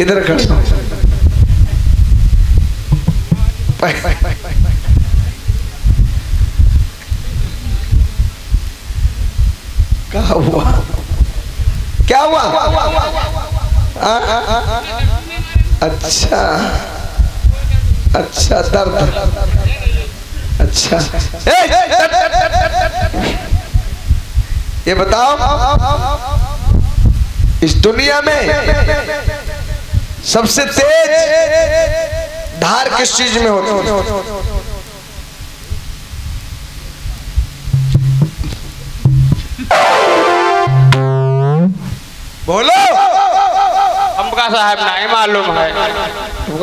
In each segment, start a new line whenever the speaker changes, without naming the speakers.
इधर हो। क्या हुआ? क्या हुआ? अच्छा। अच्छा दर्द। अच्छा। ये बताओ। इस दुनिया में सबसे तेज धार किस चीज़ में होती है? बोलो।
हमका साहब नहीं मालूम है।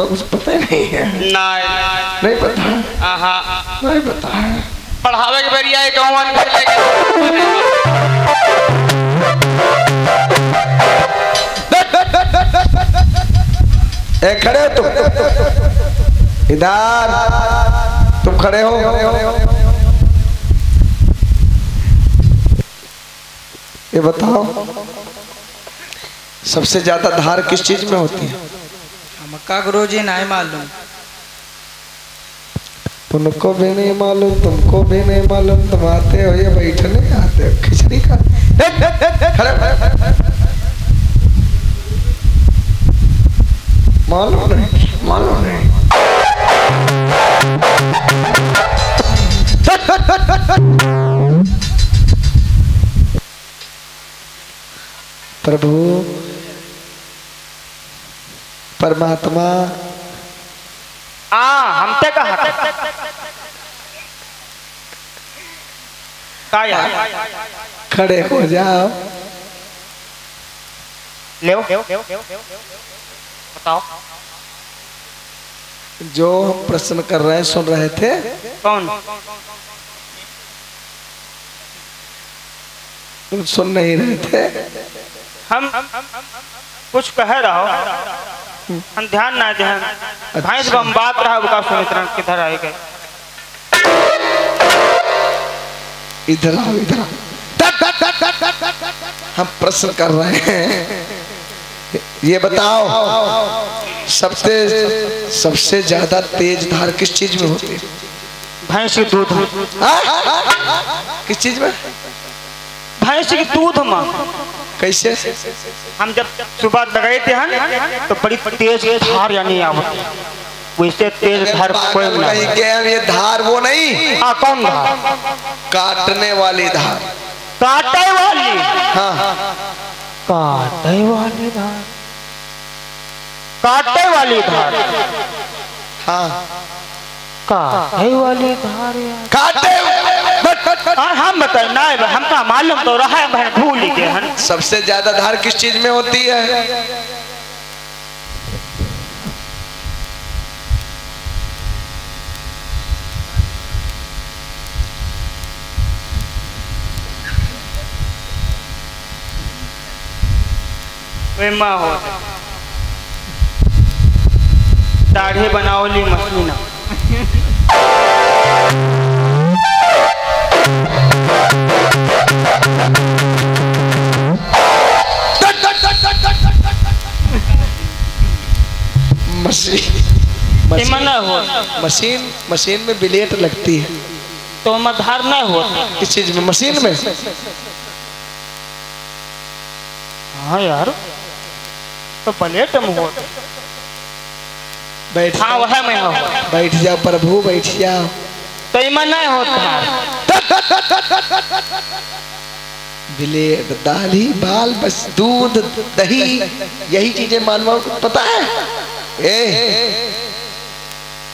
कुछ पता ही नहीं है।
नहीं।
नहीं पता।
आहा।
नहीं पता। है
पढ़ावे के बेरिया है कौन लेके
ए खड़े हो तुम। इधर। तुम खड़े हो। ये बताओ सबसे ज़्यादा धार किस चीज़ में होती है?
हमका गुरु जी नहीं मालूम।
तुमको भी नहीं मालूम तुमको भी नहीं मालूम। तुम आते हो ये बैठने आते हो खिचड़ी का खड़े हो। मालूम नहीं मालूम नहीं। प्रभु परमात्मा
आ हमते कहा का यार
खड़े हो जाओ।
ले बताओ।
जो हम प्रश्न कर रहे हैं सुन रहे थे।
कौन?
तुम सुन नहीं रहे थे।
हम कुछ कह रहा हो। हम ध्यान ना दे। भैंस बम बात रहा बुका सुमित्रण किधर आए गए?
इधर आओ इधर आओ। हम प्रश्न कर रहे हैं। ये बताओ सबसे सबसे ज़्यादा तेज धार किस चीज़ में होती है?
भैंस की दूध?
किस चीज़ में?
भैंस की दूध माँ।
कैसे?
हम जब सुबह लगाए थे हन तो बड़ी तेज धार यानी आवत वैसे तेज धार कोई
नहीं क्या ये धार वो नहीं?
हाँ कौन धार?
काटने वाली धार।
काटे वाली।
हाँ।
काटे वाली धार। काटे वाली धार।
हाँ।
काटे वाली धार
काटे
और हम बताए ना हमका मालूम तो रहा है भूल ही गए
सबसे ज़्यादा धार किस चीज़ में होती है?
वे माँ हो दाढ़ी बनावली मशीना। हो।
मशीन मशीन में ब्लेड लगती है।
तो मधार न हो।
किस चीज़ में मशीन में?
हाँ यार। तो प्लेट में हो
बैठ
हाँ वह में हो
बैठ जाओ प्रभु बैठ जाओ।
तो इमा न होता।
ब्लेड दाढ़ी बाल बस दूध दही यही चीज़ें मानवाओं को पता है। ए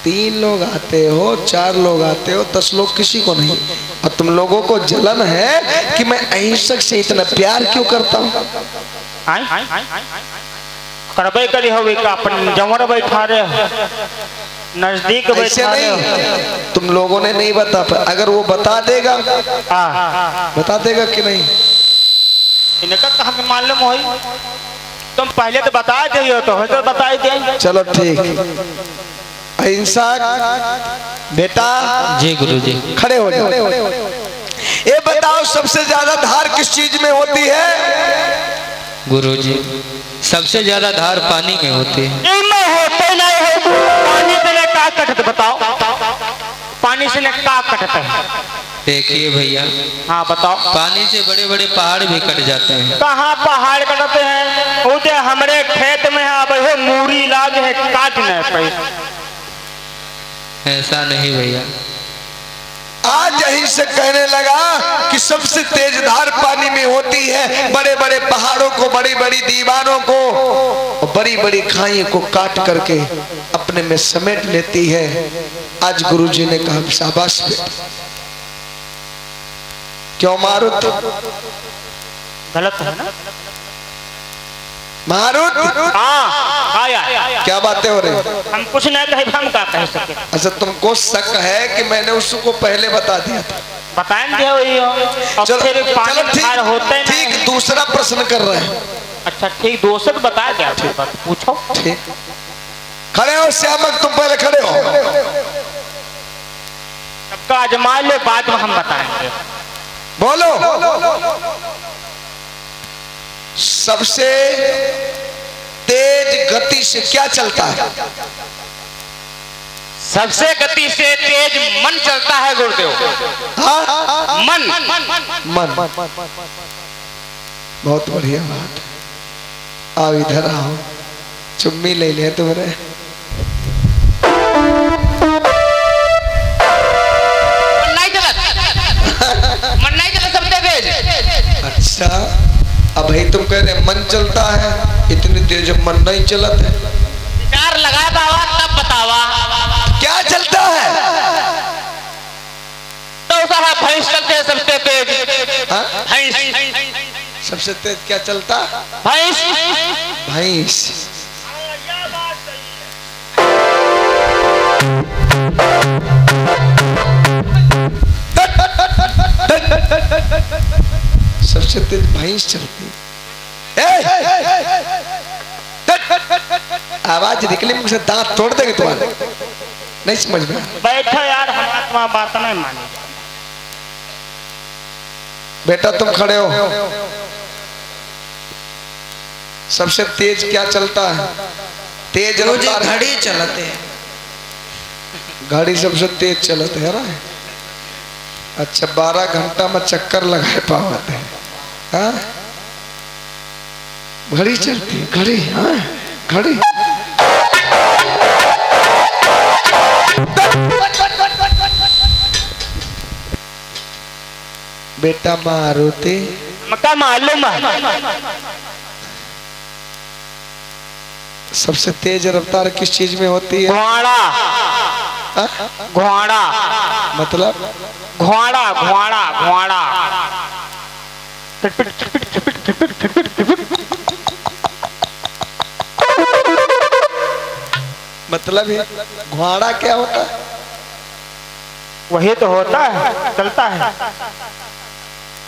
तीन लोग आते हो चार लोग आते हो दस लोग किसी को नहीं। और तुम लोगों को जलन है कि मैं अहिंसक से इतना प्यार क्यों करता हूँ?
करबे करी हो का अपन जमर बैठा रहे। नज़दीक
ऐसे
बैठा रहे।
नहीं। तुम लोगों ने नहीं बता पा अगर वो बता देगा
हाँ।
बता देगा कि नहीं?
इनका कहा के मालूम होई। तुम पहले तो बता दियो तो तो बता दे
चलो ठीक। अहिंसा बेटा
जी गुरु जी
खड़े हो जाओ। ये बताओ सबसे ज़्यादा धार किस चीज़ में होती है?
गुरु जी सबसे ज़्यादा धार पानी में होती है।
इनमें होते नहीं है पानी से का कटत बताओ। पानी से का कटत है।
देखिए भैया।
हाँ बताओ।
पानी से बड़े बड़े पहाड़ भी कट जाते हैं।
कहाँ पहाड़ कटते हैं? वो हमारे खेत में है अब वो मूरी इलाज है काटने पैसे।
ऐसा नहीं भैया।
आज यहीं से कहने लगा कि सबसे तेज धार पानी में होती है बड़े बड़े पहाड़ों को बड़ी बड़ी दीवारों को बड़ी बड़ी खाई को काट करके अपने में समेट लेती है। आज गुरुजी ने कहा, शाबाश क्यों मारुत
गलत है ना?
मारुत?
हाँ आया।
क्या बातें हो रही
हम कुछ नहीं कहे हम क्या कह सके
अच्छा तुमको शक है कि मैंने उसको पहले बता दिया था?
वही हो? पानी
चलो
होते
ठीक दूसरा प्रश्न कर रहे हैं।
अच्छा ठीक दोस्त बात पूछो।
ठीक। खड़े हो श्यामक तुम पहले खड़े हो।
सबका आजमा लो बाद में हम बताएँगे।
बोलो। सबसे तेज गति से क्या चलता है?
सबसे गति से तेज मन चलता है गुरुदेव।
हाँ?
मन।
मन। बहुत बढ़िया बात। आओ इधर आओ। चुम्मी ले ले तुमने
मन नहीं चलत मन नहीं चलत सबसे तेज।
अच्छा। अब भाई तुम कह रहे मन चलता है इतनी तेज मन नहीं चलत है।
विचार लगाए बाबा तब बतावा।
क्या चलता है?
तो साहब भैंस चलते हैं सबसे तेज।
हाँ?
भैंस।
सबसे तेज क्या चलता?
भैंस।
भैंस। सबसे तेज भैंस चलती आवाज़ निकली मुझसे दांत तोड़ देंगे तुम्हारे नहीं समझ में
बैठो यार हमारा तुम्हारा बात नहीं मानी
बेटा तुम खड़े हो सबसे तेज क्या चलता है तेज
रोज घड़ी चलते हैं
गाड़ी सबसे तेज चलते है ना अच्छा बारह घंटा में चक्कर लगाए पावत है हाँ? घड़ी चलती घड़ी हाँ घड़ी। बेटा मारुति
मक्का मालूम
सबसे तेज रफ्तार किस चीज़ में होती है?
घोड़ा
हाँ?
घोड़ा
मतलब?
घोड़ा घोड़ा घोड़ा
मतलब ये घोड़ा क्या होता है?
वही तो होता है चलता है।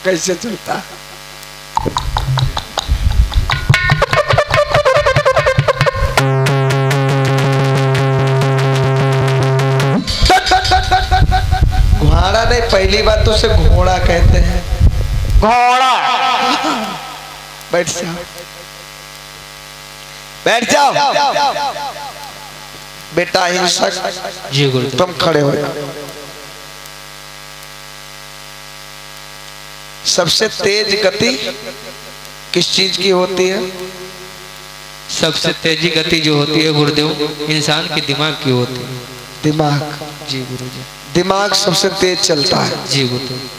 कैसे चलता है? घोड़ा नहीं पहली बात तो उसे घोड़ा कहते हैं।
घोड़ा।
बैठ जाओ। बैठ जाओ। बेटा हिंसक।
जी गुरुदेव।
तुम खड़े हो जाओ। सबसे तेज गति किस चीज़ की होती है?
सबसे तेज़ी गति जो होती है गुरुदेव इंसान के दिमाग की होती है।
दिमाग।
जी गुरुजी
दिमाग सबसे तेज चलता है।
जी गुरुदेव।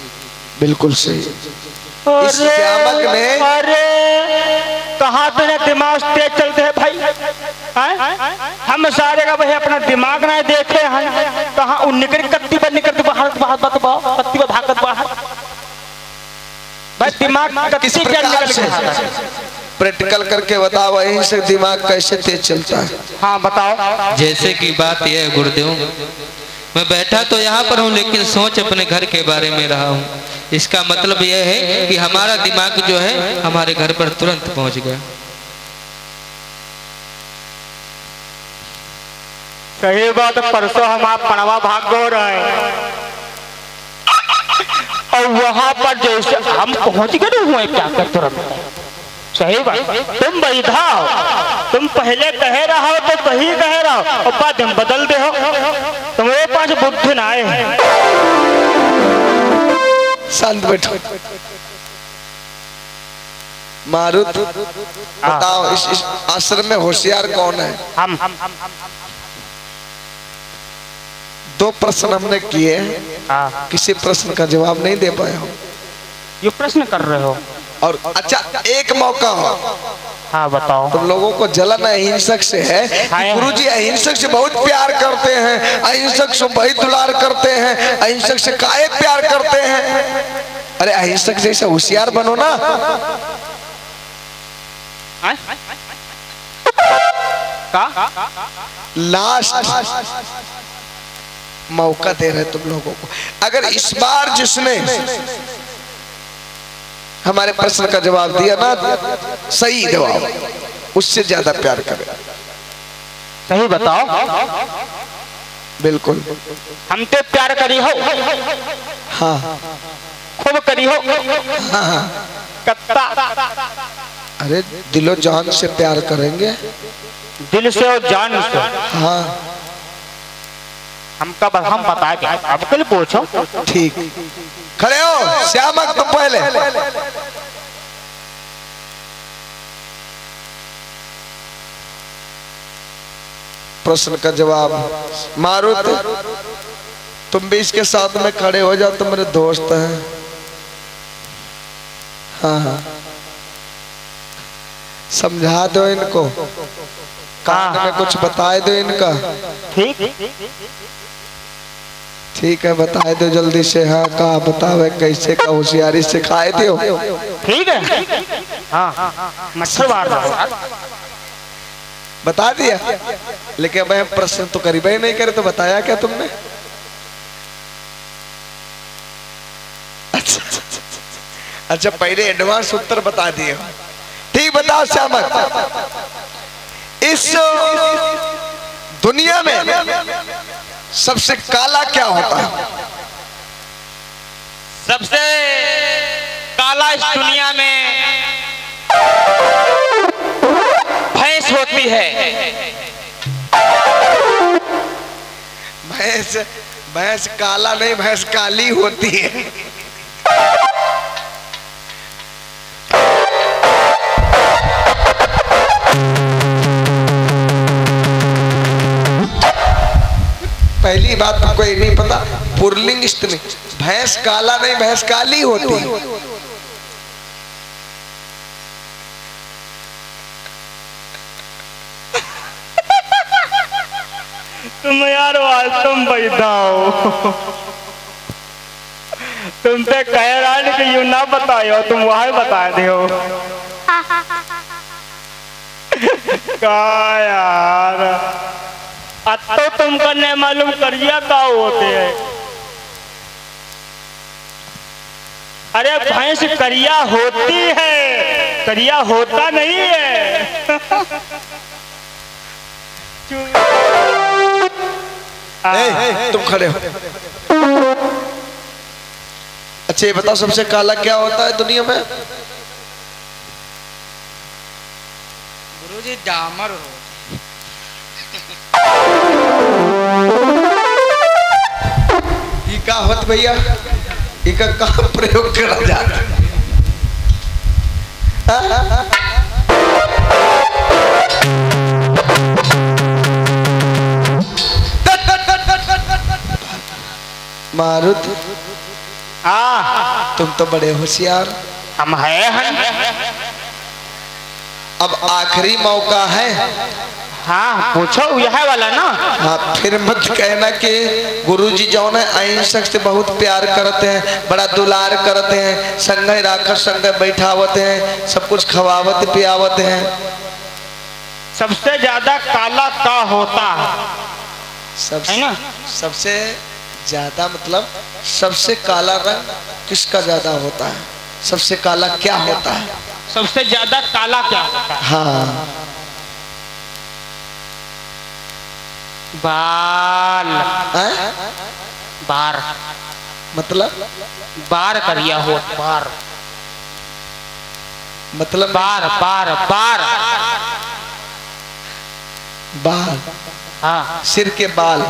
बिल्कुल सही। इस
अरे,
श्यामक ने
अरे कहाँ तेरे दिमाग तेज चलते हैं भाई। हैं? हम सारे का भाई अपना दिमाग ना देखे हैं। कहाँ उन निकल कत्ती पर निकल बाहर बाहर बात बाहर कत्ती पर भागत बाहर। भाई दिमाग
किसी
के निकल
से?
है।
प्रैक्टिकल करके बताओ वहीं से दिमाग कैसे तेज चलता है?
हाँ बताओ।
जैसे कि बात यह गुरुदेव मैं बैठा तो यहाँ पर हूँ, लेकिन सोच अपने घर के बारे में रहा हूँ। इसका मतलब यह है कि हमारा दिमाग जो है, हमारे घर पर तुरंत पहुँच गया।
सही बात, परसों हम आप पड़वा भाग गो रहे। और वहाँ पर जैसे हम पहुँच गए ना हुए क्या कर तुरंत? सही बात तुम बैठा हो तुम पहले कह रहा हो तो सही कह रहा। हो और बाद में बदल दे हो। तुम्हारे पास बुद्धि ना आए
शांत बैठो। मारुत बताओ इस, इस आश्रम में होशियार कौन है?
हम।
दो प्रश्न हमने किए हाँ। किसी प्रश्न का जवाब नहीं दे पाए हो।
ये प्रश्न कर रहे हो।
और अच्छा एक मौका हो।
हाँ बताओ।
तुम लोगों को जलन अहिंसक से है
हाँ,
गुरु जी अहिंसक से बहुत प्यार करते हैं अहिंसक से बहुत दुलार करते हैं अहिंसक से काहे प्यार करते हैं। अरे अहिंसक जैसे होशियार बनो ना।
हैं? का?
लास्ट मौका दे रहे तुम लोगों को। अगर इस बार जिसने हमारे प्रश्न का जवाब दिया ना सही जवाब। उससे ज़्यादा प्यार करे।
सही बताओ।
बिल्कुल।
हम ते प्यार करी हो।
हाँ।
खूब करी हो।
हाँ हाँ।
कत्ता।
अरे दिलो जान से प्यार करेंगे।
दिल से और जान से।
हाँ।
हमका हम बता क्या? अब कल पूछो।
ठीक। खड़े हो श्यामक तुम पहले। प्रश्न का जवाब, मारुत, तुम भी इसके साथ में खड़े हो जाओ, तुम मेरे दोस्त हैं। हाँ हाँ। समझा दो इनको। कान में कुछ बताए दो इनका।
ठीक।
ठीक है बताए दो जल्दी से हाँ कहा बतावे कैसे का होशियारी सिखाए दो
ठीक है? हाँ मच्छर रहा हूँ।
बता दिया? लेकिन मैं प्रश्न तो करीब ही नहीं करे तो बताया क्या तुमने? अच्छा अच्छा पहले एडवांस उत्तर बता दिए। ठीक बताओ श्यामक। इस दुनिया में सबसे काला क्या होता है?
सबसे काला इस दुनिया में भैंस होती है।
भैंस भैंस काला नहीं भैंस काली होती है। पहली बात तुमको ये नहीं पता पुरलिंग स्त्री भैंस काला नहीं भैंस काली होती है।
तुम यार तुम बैठाओ तुम तो कह रहा है कि यू ना बतायो तुम वहाँ बता दो का यार? तो तुमको नहीं मालूम करिया का होते हैं। अरे भैंस करिया होती है। करिया होता नहीं है।
ए, तुम खड़े हो। अच्छा ये बताओ सबसे काला क्या होता है दुनिया में?
गुरुजी डामर हो।
का होत भैया? इका कहाँ प्रयोग करा जाता मारुत
हाँ
तुम तो बड़े होशियार।
हम है हम
अब आखिरी मौका है।
हाँ पूछो यह वाला ना?
हाँ फिर मत कहना कि गुरुजी जो है अहिंसक से बहुत प्यार करते हैं बड़ा दुलार करते हैं संगे राकर संगे बैठावत हैं सब कुछ खवावत पियावत हैं।
सबसे ज़्यादा काला का होता? है
सबसे
है ना?
सबसे ज़्यादा मतलब सबसे काला रंग किसका ज़्यादा होता है? सबसे काला क्या होता है?
सबसे ज़्यादा काला क्या होता है?
हाँ।
बाल।
हैं?
बार।
मतलब?
बार करिया हो बार।
मतलब
बार बार बार।
बाल।
हाँ।
सिर के बाल।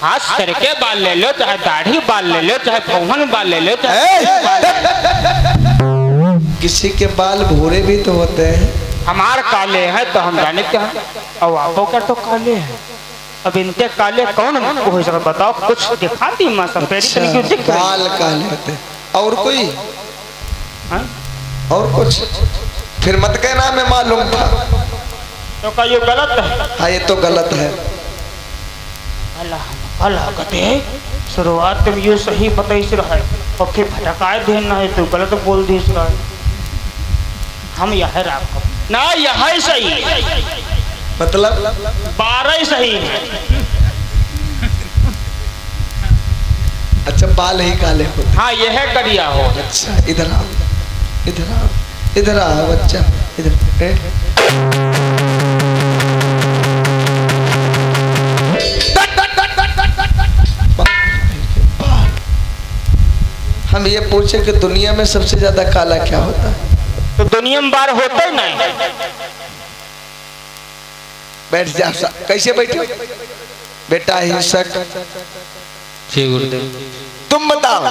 हाँ सिर के बाल ले लो चाहे दाढ़ी बाल ले लो चाहे पौहन बाल ले लो चाहे
किसी के बाल भूरे भी तो होते हैं।
हमार काले हैं तो हम जाने क्या और आपो कर तो काले हैं। अब इनके काले कौन हो? सके बताओ कुछ दिखाती माँ सफ़ेद
अच्छा, बाल काले होते। और कोई?
हाँ?
और कुछ? फिर मत कहना मैं मालूम था।
तो का ये गलत है?
हाँ ये तो गलत है।
अल्लाह अल्लाह कहते शुरुआत में ये सही पता इस रहा है। और फिर भटकाए देना है तो गलत बोल दी इसका। हम यह राखो ना यह सही।
मतलब
बारह ही सही है।
अच्छा बाल ही काले होते।
हाँ यह करिया हो।
अच्छा इधर आओ इधर आओ इधर आओ बच्चा इधर हम ये पूछे कि दुनिया में सबसे ज़्यादा काला क्या होता है?
तो दुनिया में बार होता ही नहीं।
बैठ जा कैसे बैठे बेटा हिंसक
जी गुरुदेव।
तुम बताओ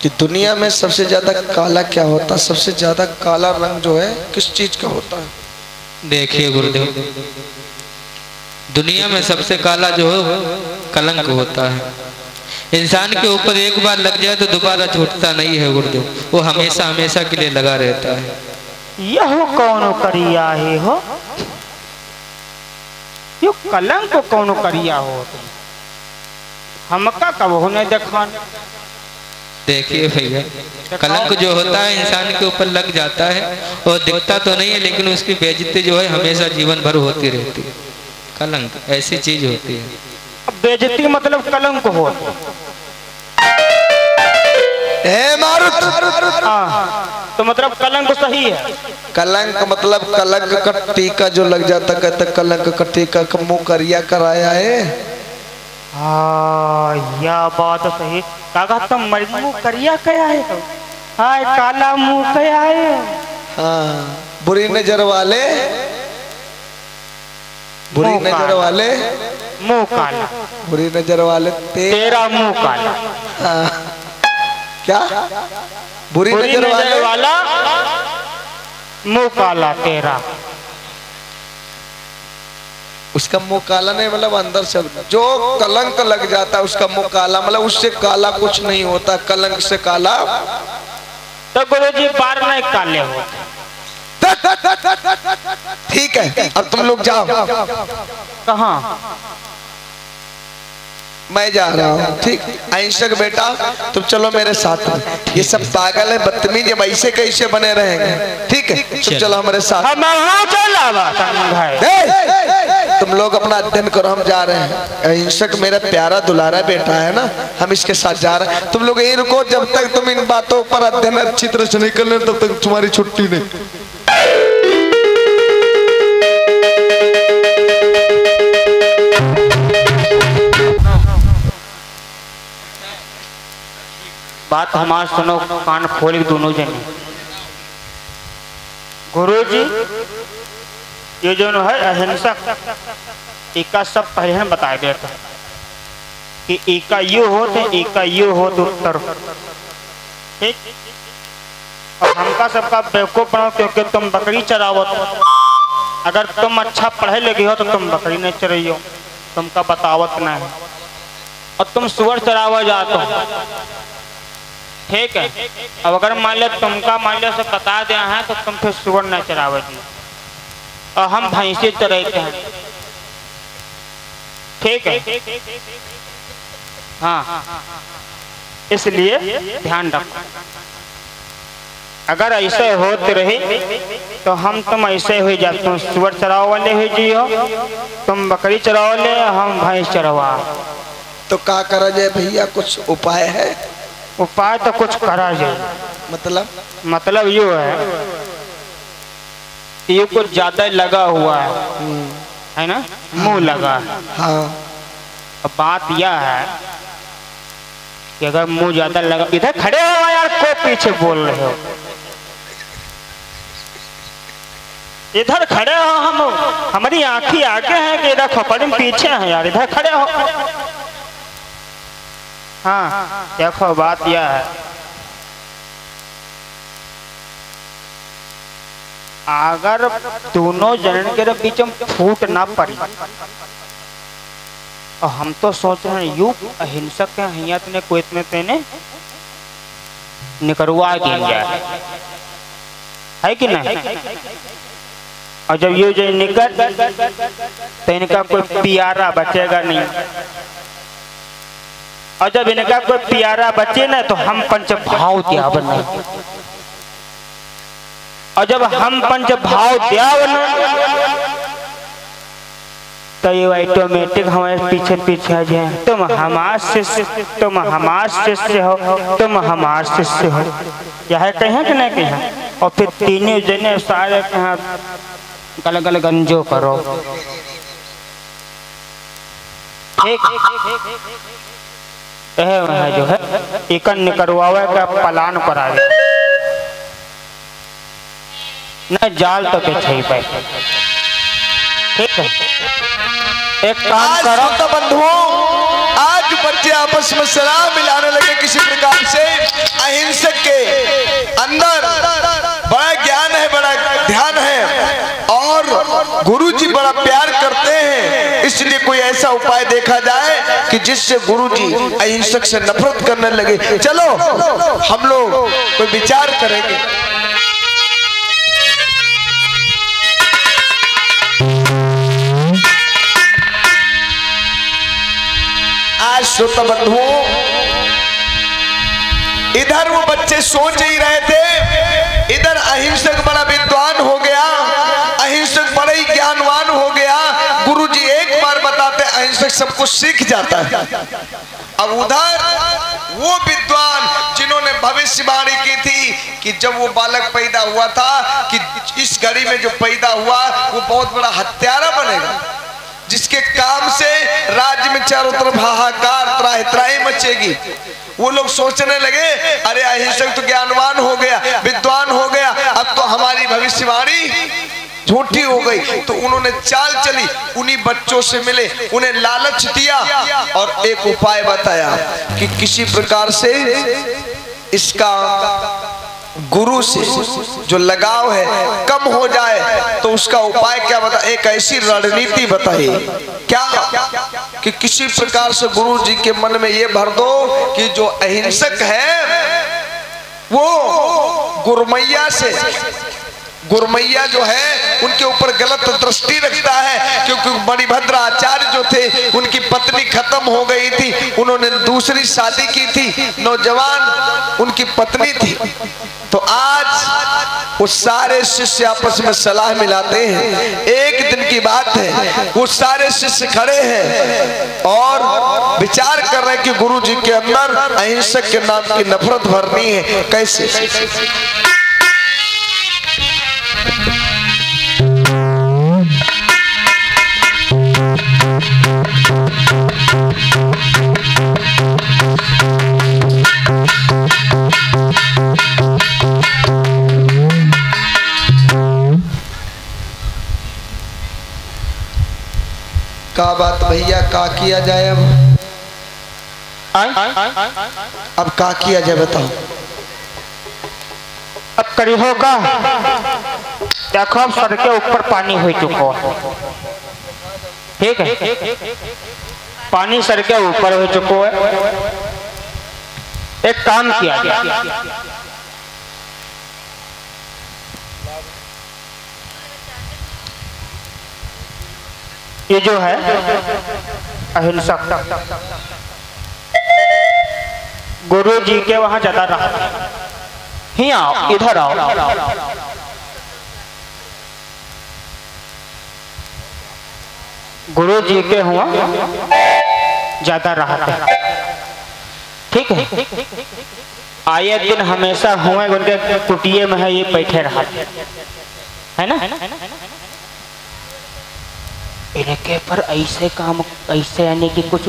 कि दुनिया में सबसे ज़्यादा काला क्या होता? है सबसे ज़्यादा काला रंग जो है किस चीज़ का होता है?
देखिए गुरुदेव दुनिया में सबसे काला जो है कलंक होता है। इंसान के ऊपर एक बार लग जाए तो दोबारा छूटता नहीं है गुरुदेव। वो हमेशा हमेशा के लिए लगा रहता है।
यह कौन करिया है हो? यो कलंक कौन करिया हो तुम? हमका कब होने देखा
देखिए भैया कलंक जो होता है इंसान के ऊपर लग जाता है और दिखता तो नहीं है लेकिन उसकी बेइज्जती जो है हमेशा जीवन भर होती रहती है। कलंक ऐसी चीज़ होती है।
अब बेजती मतलब कलंक हो।
हे मारुत!
हाँ। तो मतलब कलंक सही है।
कलंक मतलब कलंक का टीका जो लग जाता कहते कलंक का टीका का मुँह करिया कराया है।
हाँ यह बात सही। काका तुम मर करिया कया है हाय काला मुँह कया है।
हाँ बुरी नज़र वाले। बुरी नज़र वाले।
मुँह काला।
बुरी नज़र वाले
तेरा मुँह काला।
हाँ। क्या? बुरी
बुरी
नज़र
नज़र
वाले?
वाला मुँह काला तेरा।
उसका मुँह काला नहीं मतलब अंदर से जो कलंक लग जाता है उसका मुँह काला मतलब उससे काला कुछ नहीं होता कलंक से काला।
तो गुरु जी बार नहीं काले होते
ठीक है अब तुम लोग जाओ।
कहाँ?
मैं जा रहा हूँ ठीक। अहिंसक बेटा तुम चलो मेरे साथ ये सब पागल है बदतमीज है ऐसे कैसे बने रहेंगे? ठीक है तुम चलो। हमारे साथ। तुम लोग अपना अध्ययन करो हम जा रहे हैं। अहिंसक मेरा प्यारा दुलारा बेटा है ना हम इसके साथ जा रहे हैं। तुम लोग यही रुको जब तक तुम इन बातों पर अध्ययन अच्छी तरह से नहीं कर ले तब तक तुम्हारी छुट्टी नहीं।
बात हमार सुनो, कान खोल दोनों जने। गुरु जी ये जो है अहिंसक इका सब पहले हम बता देते कि इका ये हो तो इका ये हो तो उत्तर ठीक? और हमका सबका बेवकूफ़ बनाओ, क्योंकि तुम बकरी चरावत अगर तुम अच्छा पढ़े लगे हो तो तुम बकरी नहीं चरइयो तुमका बतावत नहीं। और तुम सुअर चरावा जाते हो। ठीक है। अब अगर मान लिया तुमका मान लिया से बता दिया है तो तुम फिर सुअर न चरावे जी और हम भैंसे चराते हैं। ठीक है। हाँ। इसलिए ध्यान रखो। अगर ऐसे होते रहे तो हम तुम ऐसे हो जाते तुम सुअर चराव वाले हो जियो। तुम बकरी चराव वाले हम भैंस चरवा
तो का करा जाए भैया, कुछ उपाय है?
उपाय तो कुछ करा जाए।
मतलब?
मतलब ये है ये कुछ ज़्यादा लगा हुआ है। है ना? मुँह लगा है।
हाँ।
बात यह है कि अगर मुँह ज़्यादा लगा इधर खड़े हो यार को पीछे बोल रहे हो? इधर खड़े हो हम हमारी आंखी आगे हैं कि इधर खोपड़ी पीछे हैं यार इधर खड़े हो। हाँ देखो, बात यह है। अगर दोनों जनन के बीच में फूट ना पड़ी, और हम तो सोच रहे हैं युग अहिंसक के हियत ने कोई इतने तेने निकलवा दिया है। कि नहीं? और जब ये जो तो इनका कोई प्यारा बचेगा नहीं। और जब इनका कोई प्यारा बचे ना तो हम पंच भाव त्याग नहीं और जब हम पंच भाव त्याग ना तो ये ऑटोमेटिक हमारे पीछे पीछे आ जाए। तुम हमार शिष्य, तुम हमार शिष्य हो, तुम हमार शिष्य हो। यह कहें कि नहीं कहें। और फिर तीनों जने सारे कहा गल गल गंजो करो। ठीक। वह जो है इकन निकलवावे का पलान करा दे न जाल तो के छई पाए ठीक है। एक काम करो।
श्रोता बंधुओं आज बच्चे आपस में सलाह मिलाने लगे किसी प्रकार से अहिंसक के अंदर। बड़ा ज्ञान है बड़ा ध्यान है। और गुरु जी बड़ा प्यार करते हैं इसलिए कोई ऐसा उपाय देखा जाए कि जिससे गुरु जी अहिंसक से नफरत करने लगे। चलो, हम लोग कोई विचार करेंगे। आज श्रोता बंधुओं इधर वो बच्चे सोच ही रहे थे, इधर अहिंसक बड़ा विद्वान हो गया अहिंसक बड़ा ही ज्ञानवान हो गया गुरु जी एक बार बताते अहिंसक सब कुछ सीख जाता है। अब उधर वो विद्वान जिन्होंने भविष्यवाणी की थी कि जब वो बालक पैदा हुआ था, कि इस घड़ी में जो पैदा हुआ, वो बहुत बड़ा हत्यारा बनेगा, जिसके काम से राज्य में चारों तरफ़ हाहाकार त्राही त्राही मचेगी। वो लोग सोचने लगे, अरे अहिंसक तो ज्ञानवान हो गया, विद्वान हो गया, अब तो हमारी भविष्यवाणी झूठी हो गई। तो उन्होंने चाल चली, उन्हीं बच्चों से मिले, उन्हें लालच दिया और एक उपाय बताया कि किसी प्रकार से इसका गुरु से जो लगाव है, कम हो जाए तो उसका उपाय क्या बता, एक ऐसी रणनीति बताई। क्या? कि किसी प्रकार से गुरु जी के मन में ये भर दो कि जो अहिंसक है, वो गुरमैया से गुरमैया जो है, उनके ऊपर गलत दृष्टि रखता है, क्योंकि मणिभद्र आचार्य जो थे, उनकी पत्नी खत्म हो गई थी, उन्होंने दूसरी शादी की थी, नौजवान उनकी पत्नी थी। तो आज वो सारे शिष्य आपस में सलाह मिलाते हैं। एक दिन की बात है, वो सारे शिष्य खड़े हैं और विचार कर रहे हैं कि गुरु जी के अंदर अहिंसक के नाम की नफरत भरनी है। कैसे? का बात भैया का किया जाए अब अब का किया जाए बताओ।
अब करी होगा। देखो, अब सर के ऊपर पानी हो चुका ठीक है? पानी सर के ऊपर हो चुका है। एक काम किया ये जो है, अहिंसक। गुरु जी के वहाँ ज़्यादा रहा। ही आओ, इधर आओ। गुरु जी के हुआ ज़्यादा रहा। ठीक है। आए दिन हमेशा हुए उनके कुटिये में है ये बैठे रहा। है ना? इनके पर ऐसे काम, ऐसे यानी कि कुछ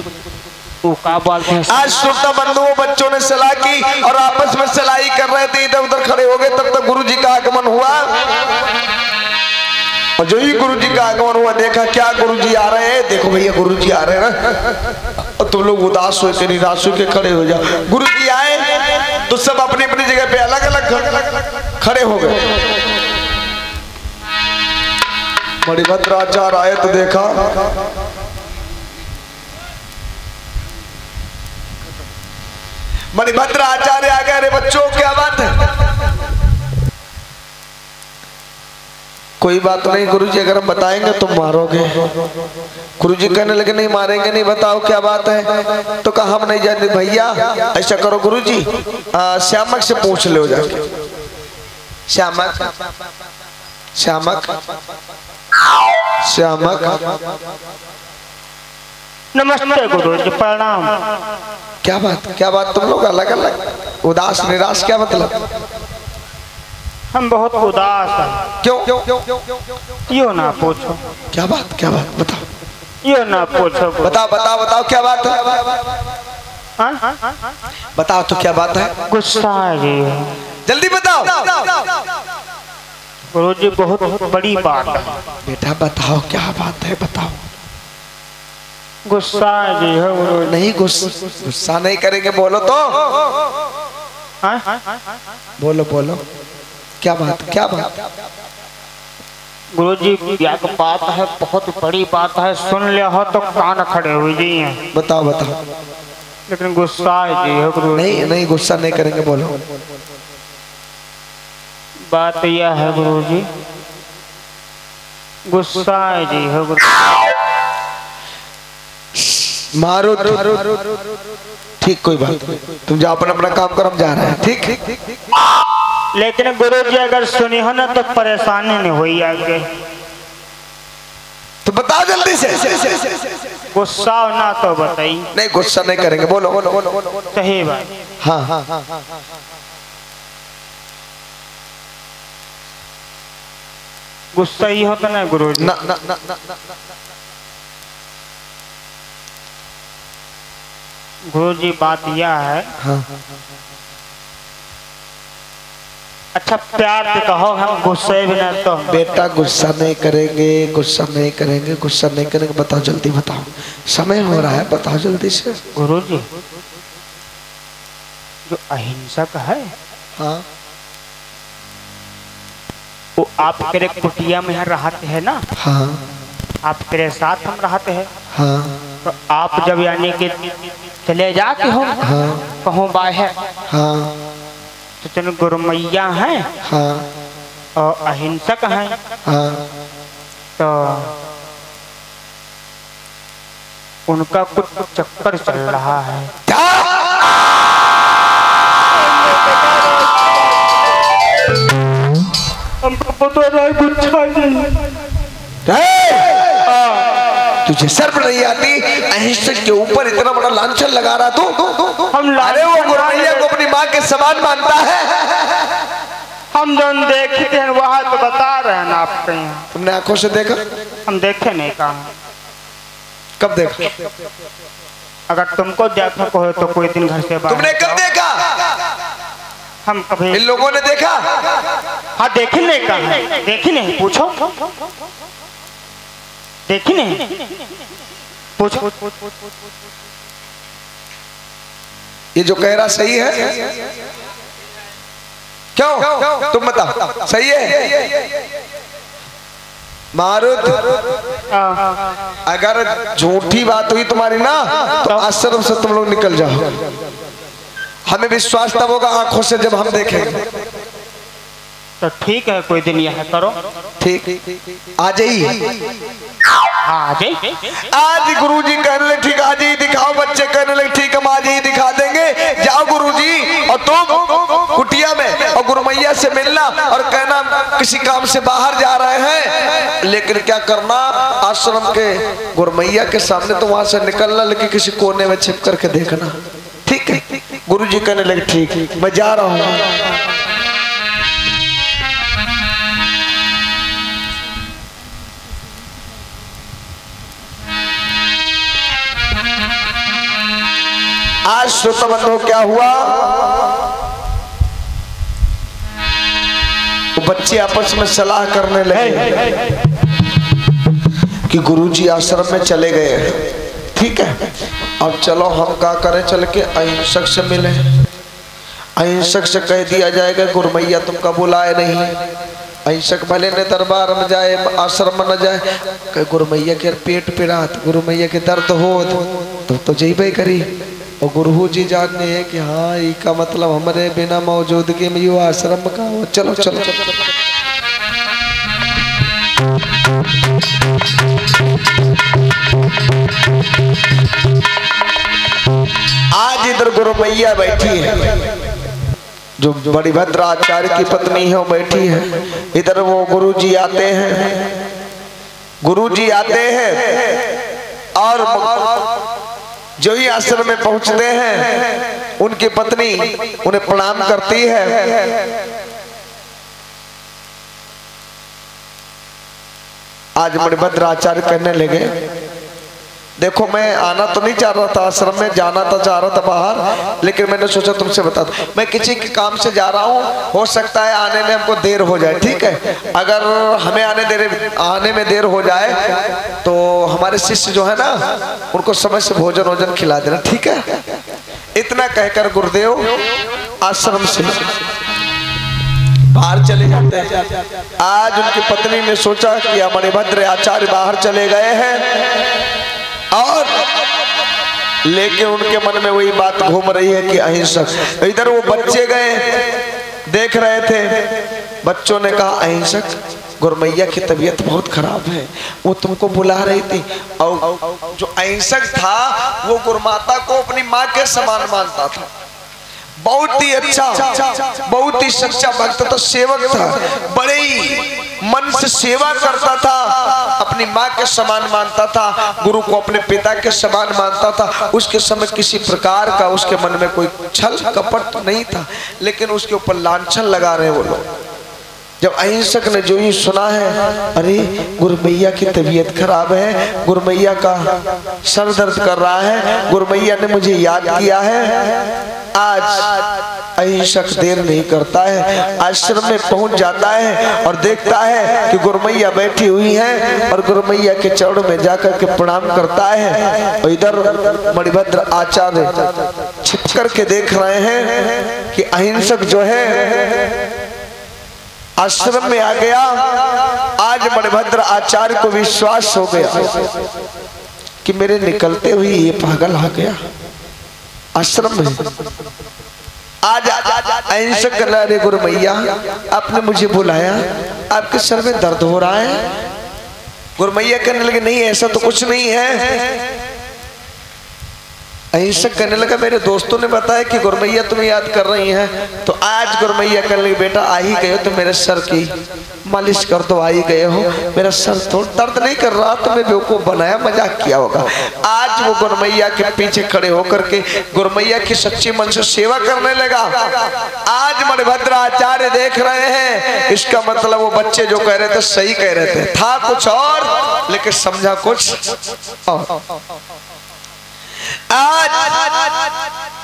आज श्रोता बंधुओं, बच्चों ने सलाह की और आपस में सलाही कर रहे थे। इधर उधर खड़े हो गए, तब तक गुरु जी का आगमन हुआ। और जो ही गुरु जी का आगमन हुआ, देखा क्या गुरु जी आ रहे हैं। देखो भैया गुरु जी आ रहे हैं और तुम लोग उदास हो के निराश हो के खड़े हो जाओ। गुरु जी आए तो सब अपनी अपनी जगह पे अलग अलग खड़े हो गए। मणिभद्राचार्य आए तो देखा। मणिभद्र आचार्य आ गए अरे बच्चों क्या बात है? कोई बात नहीं गुरुजी अगर हम बताएँगे तो मारोगे। गुरुजी कहने लगे नहीं मारेंगे नहीं बताओ क्या बात है? तो कहा हम नहीं जानते भैया ऐसा करो गुरुजी आ, श्यामक से पूछ लो जाके। श्यामक श्यामक श्यामक।
नमस्ते गुरु जी प्रणाम।
क्या बात क्या बात तुम लोग अलग अलग? उदास निराश क्या मतलब?
हम बहुत उदास हैं।
क्यों? क्यों क्यों क्यों
यो ना पूछो।
क्या बात क्या बात? बताओ।
यो ना पूछो
बताओ बताओ बताओ क्या बात है?
हाँ?
बताओ तो क्या बात है?
गुस्सा आ रही है।
जल्दी बताओ।
गुरु जी बहुत बड़ी बात है।
बेटा बताओ क्या बात है बताओ।
गुस्सा आ रही है। गुरु
नहीं गुस्सा गुस्सा नहीं करेंगे बोलो तो।
हाँ?
बोलो बोलो। क्या बात क्या बात?
गुरु जी क्या बात है बहुत बड़ी बात है। सुन लिया हो तो कान खड़े हुए जी हैं
बताओ बताओ।
लेकिन गुस्सा आ रही है गुरु
नहीं नहीं गुस्सा नहीं करेंगे बोलो।
बात यह है गुरु जी गुस्सा आ रही है गुरु।
मारो ठीक कोई बात नहीं। तुम जाओ अपना अपना काम करो हम जा रहे हैं ठीक?
लेकिन गुरु जी अगर सुनी हो ना तो परेशानी नहीं हुई आगे।
तो बताओ जल्दी से।
गुस्सा हो ना तो बताइए।
नहीं गुस्सा नहीं करेंगे बोलो। बोलो बोलो बोलो
सही बात।
हाँ हाँ हाँ हाँ।
गुस्सा ही होता ना गुरु जी
ना ना ना ना ना
गुरु जी बात यह है।
हाँ।
अच्छा प्यार से कहो हम गुस्से भी ना तो
बेटा गुस्सा नहीं करेंगे गुस्सा नहीं करेंगे गुस्सा नहीं करेंगे बताओ जल्दी बताओ। समय हो रहा है बताओ जल्दी से।
गुरु जी जो अहिंसक है
हाँ।
वो आप तेरे कुटिया में यहाँ रहते हैं ना?
हाँ।
आप तेरे साथ हम रहते हैं?
हाँ।
तो आप जब यानी कि चले जाते हो
हाँ।
कहो बाहर
हाँ।
तो चलो गुरुमैया हैं
हाँ।
और अहिंसक हैं।
हाँ।
तो उनका कुछ चक्कर चल रहा है।
तुझे शर्म नहीं आती? अहिंसक के ऊपर इतना बड़ा लांछन लगा रहा तू।
हम
अरे वो गुरमैया को अपनी माँ के समान मानता है।
हम जो देखते हैं वहाँ तो बता रहे हैं आपके यहाँ।
तुमने आँखों से देखा?
हम देखे नहीं कहा।
कब देखा?
अगर तुमको देखा को हो तो कोई दिन घर से बाहर तुमने
कब देखा?
हम कभी
इन लोगों ने देखा?
हाँ देखी नहीं कहा देखी नहीं। पूछो। देखी नहीं। पूछो।
ये जो कह रहा सही है? क्यों? तुम बताओ। सही है? मारुत
हाँ,
अगर झूठी बात हुई तुम्हारी ना तो आश्रम से तुम लोग निकल जाओ। हमें विश्वास तब होगा आँखों से जब हम देखेंगे।
तो ठीक है कोई दिन यह करो।
ठीक। आ जाइए
हाँ। आ जाइए
आज कहने लगे ठीक आज ही दिखाओ बच्चे कहने लगे ठीक हम आज ही दिखा देंगे। जाओ गुरुजी और तुम कुटिया में और गुरुमैया से मिलना और कहना किसी काम से बाहर जा रहे हैं। लेकिन क्या करना आश्रम के गुरुमैया के सामने तो वहाँ से निकलना लेकिन किसी कोने में छिप करके देखना। ठीक जी कहने लगे ठीक मैं जा रहा हूँ। आज श्रोता बंधु क्या हुआ? वो बच्चे आपस में सलाह करने लगे कि गुरुजी आश्रम में चले गए। ठीक है? अब चलो हम क्या करें? चल के अहिंसक से मिले। अहिंसक से कह दिया जाएगा गुरमैया तुमका बुलाए नहीं। अहिंसक भले ने दरबार में जाए आश्रम में न जाए कहे गुरमैया के पेट पिरात गुरमैया के दर्द हो तो तो जेबे करी। और गुरु जी जानने हैं कि हाँ का मतलब हमारे बिना मौजूदगी में यू आश्रम का हो? चलो चलो चलो, चलो। आज इधर गुरु मैया बैठी है। जो बड़ी भद्राचार्य की पत्नी है, वो बैठी है। इधर वो गुरु जी आते हैं। गुरु जी आते हैं और जो ही आश्रम में पहुँचते हैं, उनकी पत्नी उन्हें प्रणाम करती है। आज मणिभद्र आचार्य कहने लगे देखो, मैं आना तो नहीं चाह रहा था, आश्रम में जाना तो चाह रहा था बाहर, लेकिन मैंने सोचा तुमसे बता मैं किसी के काम से जा रहा हूँ, हो सकता है आने में हमको देर हो जाए, ठीक है? अगर हमें आने देर, आने में देर हो जाए तो हमारे शिष्य जो है ना, उनको समय से भोजन वोजन खिला देना, ठीक है? इतना कहकर गुरुदेव, आश्रम से बाहर चले जाते हैं। आज उनकी पत्नी ने सोचा कि हमारे भद्र आचार्य बाहर चले गए हैं। और लेकिन उनके मन में वही बात घूम रही है कि अहिंसक। इधर वो बच्चे गए, देख रहे थे। बच्चों ने कहा, अहिंसक, गुरमैया की तबीयत बहुत खराब है। वो तुमको बुला रही थी। और जो अहिंसक था, वो गुरमाता को अपनी माँ के समान मानता था। बहुत ही अच्छा बहुत ही सच्चा भक्त था। सेवक था। बड़े ही मन से सेवा करता था। अपनी माँ के समान मानता था। गुरु को अपने पिता के समान मानता था। उसके समय किसी प्रकार का उसके मन में कोई छल कपट नहीं था। लेकिन उसके ऊपर लांछन लगा रहे वो लोग। जब अहिंसक ने जो ही सुना है अरे गुरमैया की तबीयत खराब है गुरमैया का सर दर्द कर रहा है गुरमैया ने मुझे याद किया है। आज अहिंसक देर नहीं करता है, आश्रम में पहुँच जाता है और देखता है कि गुरमैया बैठी हुई है और गुरमैया के चरण में जाकर के प्रणाम करता है। और इधर मणिभद्र आचार्य छिप करके देख रहे हैं कि अहिंसक जो है, आश्रम में आ गया। आज मणिभद्र आचार्य को विश्वास हो गया कि मेरे निकलते हुए ये पागल आ गया। आश्रम में। आज अहिंसक रे गुरु मैया आपने मुझे बुलाया, आपके सर में दर्द हो रहा है। गुरु मैया कहने लगे, नहीं, ऐसा तो कुछ नहीं है। अहिंसक कहने लगा, मेरे दोस्तों ने बताया कि गुरमैया तुम्हें याद कर रही हैं। तो आज गुरमैया कहने लगे, बेटा, आ ही गए हो तो मेरे सर की। मालिश कर दो, आ ही गए हो। मेरा सर थोड़ा दर्द नहीं कर रहा तो मैं बेवकूफ़ बनाया, मज़ाक किया होगा। आज वो गुरमैया के पीछे खड़े होकर के गुरमैया की सच्ची मन से सेवा करने लगा। आज मणिभद्र आचार्य देख रहे हैं। इसका मतलब वो बच्चे जो कह रहे थे, सही कह रहे थे। था कुछ और, लेकिन समझा कुछ और। आज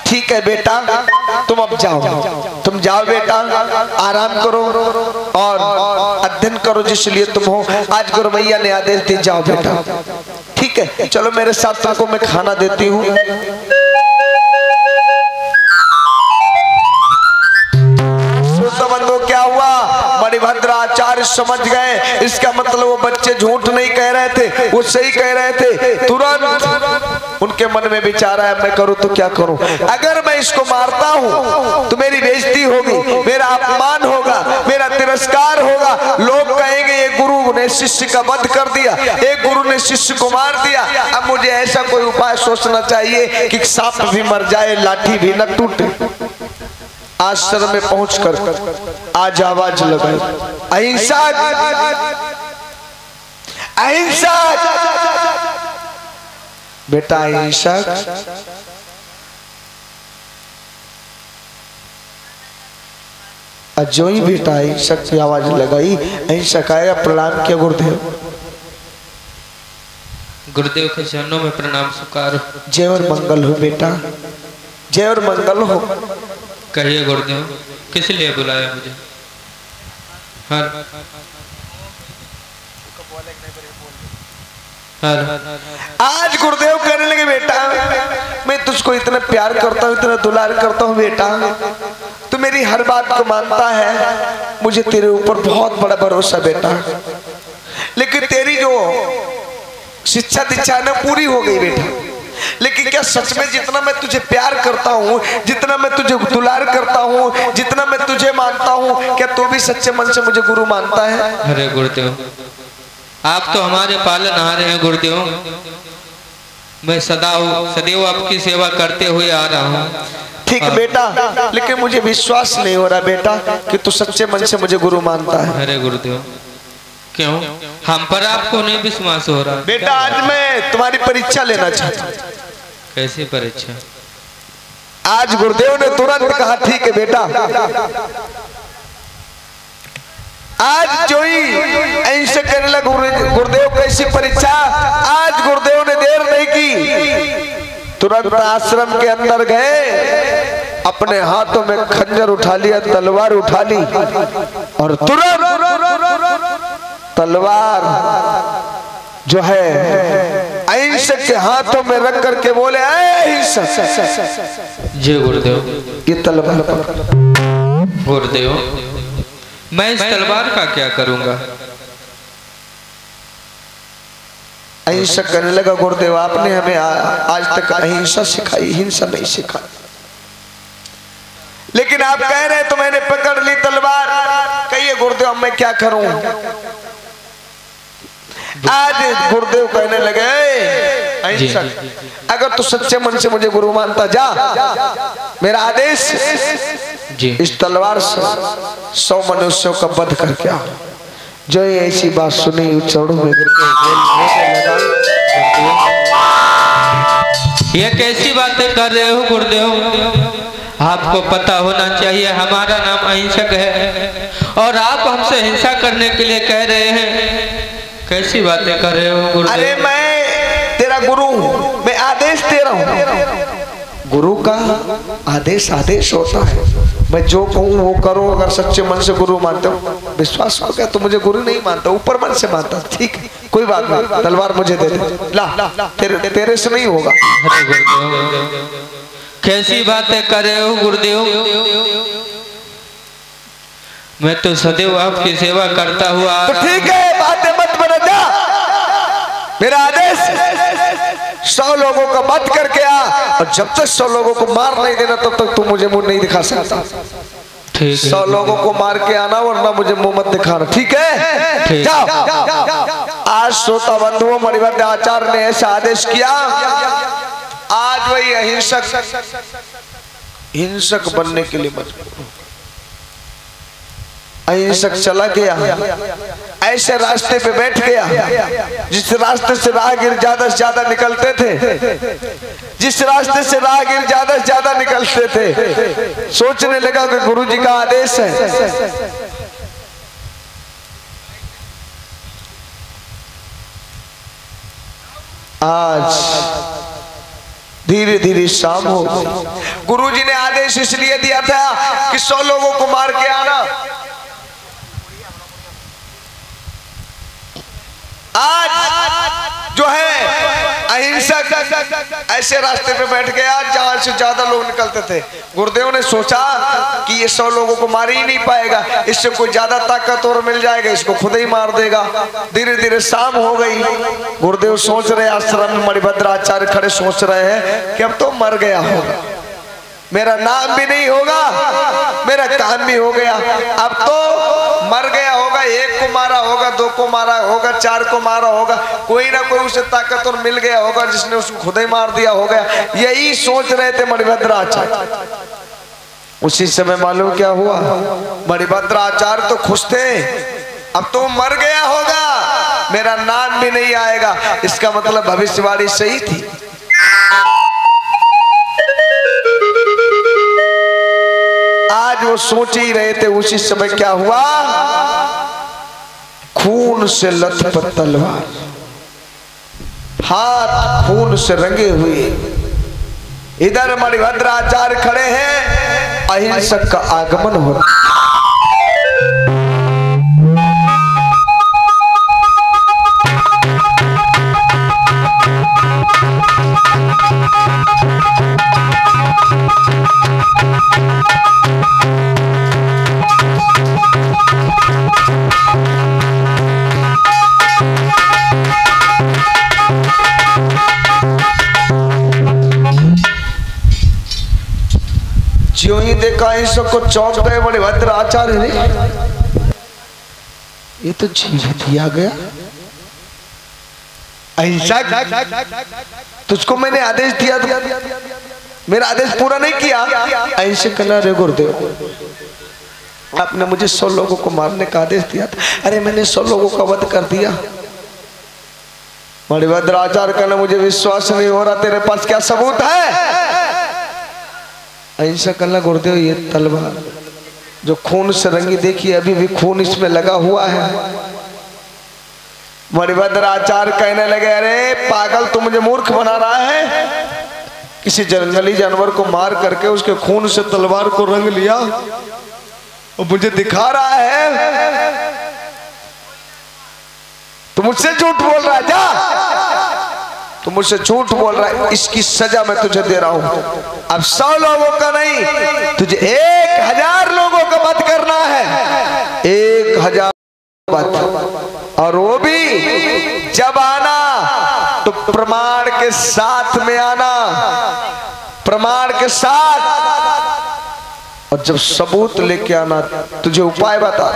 ठीक है बेटा, तुम अब जाओ। तुम जाओ बेटा, आराम करो और अध्ययन करो जिसलिए तुम हो। आज गुरु भैया ने आदेश दी जाओ बेटा। ठीक है, चलो मेरे साथ तुमको मैं खाना देती हूँ। क्या हुआ? मणिभद्र आचार्य समझ गए। इसका मतलब वो बच्चे झूठ नहीं कह रहे थे, वो सही कह रहे थे। तुरंत उनके मन में विचार आया, मैं करूँ तो क्या करूँ? अगर मैं इसको मारता हूँ तो मेरी बेइज्जती होगी, मेरा अपमान होगा, मेरा तिरस्कार होगा। लोग कहेंगे, ये गुरु ने शिष्य का वध कर दिया एक गुरु ने शिष्य को मार दिया। अब मुझे ऐसा कोई उपाय सोचना चाहिए कि सांप भी मर जाए, लाठी भी न टूटे। आश्रम में पहुंचकर आज आवाज़ लगाई, अहिंसा अहिंसा बेटा अहिंसा जो ही बेटा अहिंसक की आवाज़ लगाई अहिंसक आएगा प्रणाम किया गुरुदेव।
गुरुदेव के चरणों में प्रणाम स्वीकार
जय और मंगल हो बेटा। जय और मंगल हो।
कहिए गुरुदेव किस लिए बुलाया मुझे? हाँ
आज गुरुदेव कहने लगे, बेटा, मैं तुझको इतना प्यार करता हूँ, इतना दुलार करता हूँ, बेटा। तू मेरी हर बात को मानता है। मुझे तेरे ऊपर बहुत बड़ा भरोसा बेटा। लेकिन तेरी जो शिक्षा दीक्षा है ना, पूरी हो गई, बेटा। लेकिन क्या सच में जितना मैं तुझे प्यार करता हूँ, जितना मैं तुझे दुलार करता हूँ, जितना मैं तुझे मानता हूँ, क्या तू भी सच्चे मन से मुझे गुरु मानता है?
अरे गुरुदेव आप तो हमारे पालन हारे हैं गुरुदेव। मैं सदा सदैव आपकी सेवा करते हुए आ रहा हूँ।
ठीक बेटा लेकिन मुझे विश्वास नहीं हो रहा बेटा कि तू सच्चे मन से मुझे गुरु मानता है।
अरे गुरुदेव क्यों? हम पर आपको नहीं विश्वास हो रहा।
बेटा आज मैं तुम्हारी परीक्षा लेना चाहता हूँ।
कैसी परीक्षा?
आज गुरुदेव ने तुरंत कहा ठीक है बेटा आज जो ऐसे करने लगा गुरु- गुरुदेव कैसी परीक्षा? आज गुरुदेव ने देर नहीं की। तुरंत आश्रम के अंदर गए। अपने हाथों में खंजर उठा लिया तलवार उठा ली। और तुरंत तलवार जो है अहिंसक के हाथों में रख करके बोले "ऐ अहिंसक
जय गुरुदेव।
ये तलवार
गुरुदेव मैं इस तलवार का क्या करूँगा?
अहिंसा करने लगा गुरुदेव आपने हमें आ, आज तक अहिंसा सिखाई हिंसा नहीं सिखाई लेकिन आप कह रहे हैं तो मैंने पकड़ ली तलवार। कहिए गुरुदेव अब मैं क्या करूँ? आज गुरुदेव कहने लगे "ए, अहिंसक अगर तू सच्चे मन से मुझे गुरु मानता जा। मेरा आदेश
जी।
इस तलवार से सौ मनुष्यों का वध कर क्या? जो ये ऐसी बात सुनी चौड़ों में गिर
ये कैसी बातें कर रहे हो गुरुदेव? आपको पता होना चाहिए हमारा नाम अहिंसक है। और आप हमसे हिंसा करने के लिए कह रहे हैं। कैसी बातें कर रहे हो
अरे मैं तेरा गुरु हूँ मैं आदेश दे रहा हूँ। गुरु का आदेश आदेश होता है। मैं जो कहूँ वो करो अगर सच्चे मन से गुरु मानते हो। विश्वास हो गया तो मुझे गुरु नहीं मानता ऊपर मन से मानता ठीक है, कोई बात नहीं तलवार मुझे दे दे। ला तेरे तेरे से नहीं होगा।
कैसी बातें कर रहे हो गुरुदेव? मैं तो सदैव आपकी सेवा करता हुआ
तो ठीक
है
बातें मत बना जा। मेरा आदेश सौ लोगों का मत करके आ। और जब तक सौ लोगों को मार नहीं देना तब तक तू मुझे मुँह नहीं दिखा सकता। सौ लोगों को मार के आना वरना मुझे मुँह मत दिखाना। ठीक है? जाओ। आज श्रोता बंधुओं मणिभद्र आचार्य ने ऐसा आदेश किया आज वही अहिंसक हिंसक बनने के लिए मजबूर हो। अहिंसक चला गया। ऐसे रास्ते पे बैठ गया। जिस रास्ते से राहगीर ज़्यादा से ज़्यादा निकलते थे, जिस रास्ते से राहगीर ज़्यादा से ज़्यादा निकलते थे, सोचने लगा कि गुरु जी का आदेश है। आज धीरे धीरे शाम हो गई। गुरुजी ने आदेश इसलिए दिया था कि सौ लोगों को मार के आना। आज जो है अहिंसक ऐसे रास्ते पे बैठ गया जहाँ से ज़्यादा लोग निकलते थे। गुरुदेव ने सोचा कि ये सौ लोगों को मार ही नहीं पाएगा। इससे कोई ज़्यादा ताकतवर मिल जाएगा, इसको खुद ही मार देगा। धीरे धीरे शाम हो गई। गुरुदेव सोच रहे आश्रम में मणिभद्र आचार्य खड़े सोच रहे हैं कि अब तो मर गया होगा। मेरा नाम भी नहीं होगा, मेरा काम भी हो गया। अब तो मर गया होगा, एक को मारा होगा, दो को मारा होगा, चार को मारा होगा, कोई ना कोई उसे ताकतवर मिल गया होगा, जिसने उसको खुद ही मार दिया होगा। यही सोच रहे थे मणिभद्र आचार्य। उसी समय मालूम क्या हुआ? मणिभद्र आचार्य तो खुश थे। अब तो मर गया होगा, मेरा नाम भी नहीं आएगा। इसका मतलब भविष्यवाणी सही थी। वो सोच ही रहे थे उसी समय क्या हुआ? खून से लथपथ तलवार। हाथ खून से रंगे हुए। इधर मणिभद्राचार्य खड़े हैं। अहिंसक का आगमन हो रहा देखा इन सबको चौंक गए बड़े भद्र आचार्य रे ये तो जीव दिया गया। अहिंसा तुझको मैंने आदेश दिया था। मेरा आदेश पूरा नहीं किया। अहिंसा कला रे गुरुदेव। आपने मुझे सौ लोगों को मारने का आदेश दिया था। अरे, मैंने सौ लोगों का वध कर दिया। मणिभद्र आचार्य कहना मुझे विश्वास नहीं हो रहा। तेरे पास क्या सबूत है? अहिंसा कल्ला गुरुदेव ये तलवार। जो खून से रंगी देखिए अभी भी खून इसमें लगा हुआ है। मणिभद्र आचार्य कहने लगे, अरे, पागल, तू मुझे मूर्ख बना रहा है? किसी जंगली जानवर को मार करके उसके खून से तलवार को रंग लिया। और मुझे दिखा रहा है। तू मुझसे झूठ बोल रहा है, जा। तू मुझसे झूठ बोल रहा है, इसकी सजा मैं तुझे दे रहा हूँ। अब सौ लोगों का नहीं, तुझे एक हज़ार लोगों का वध करना है। एक हज़ार वध। और वो भी जब आना तो प्रमाण के साथ में आना। प्रमाण के साथ। और जब सबूत लेके आना, तुझे उपाय बता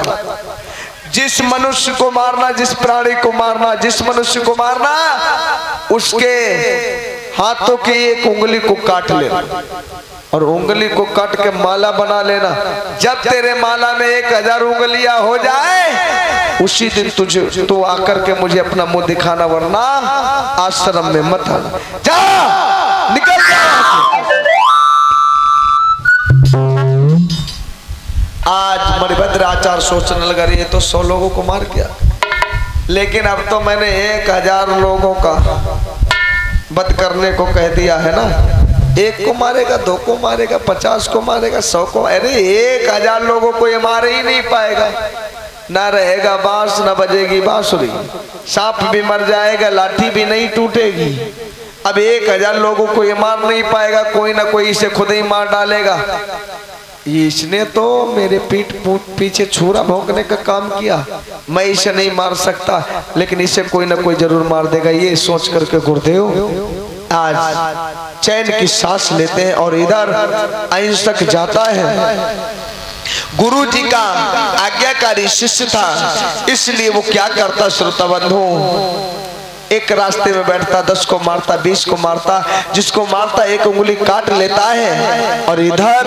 जिस मनुष्य को मारना, जिस प्राणी को मारना, जिस मनुष्य को मारना, उसके हाथों की एक उंगली को काट लेना और उंगली को काट के माला बना लेना। जब तेरे माला में एक हज़ार उंगलियाँ हो जाए, उसी दिन तुझे, तू आकर के मुझे अपना मुँह दिखाना, वरना आश्रम में मत आना। जा! आज मणिभद्र आचार सोचने लगा ये तो सौ लोगों को मार गया। लेकिन अब तो मैंने एक हज़ार लोगों का बद करने को कह दिया है ना। एक को मारेगा, दो को मारेगा, पचास को मारेगा, सौ को अरे एक हज़ार लोगों को ये मार ही नहीं पाएगा। ना रहेगा बाँस, ना बजेगी बांसुरी। सांप भी मर जाएगा, लाठी भी नहीं टूटेगी। अब एक हज़ार लोगों को ये मार नहीं पाएगा, कोई ना कोई इसे खुद ही मार डालेगा। इसने तो मेरे पीठ पीछे छुरा भोंकने का काम किया। मैं इसे नहीं मार सकता, लेकिन इसे कोई ना कोई ज़रूर मार देगा, ये सोच करके गुरुदेव। आज चैन की सांस लेते हैं और इधर अहिंसक जाता है। गुरु जी का आज्ञाकारी शिष्य था, इसलिए वो क्या करता श्रोता बंधु एक रास्ते में बैठता, दस को मारता, बीस को मारता, जिसको मारता, एक उंगली काट लेता है। और इधर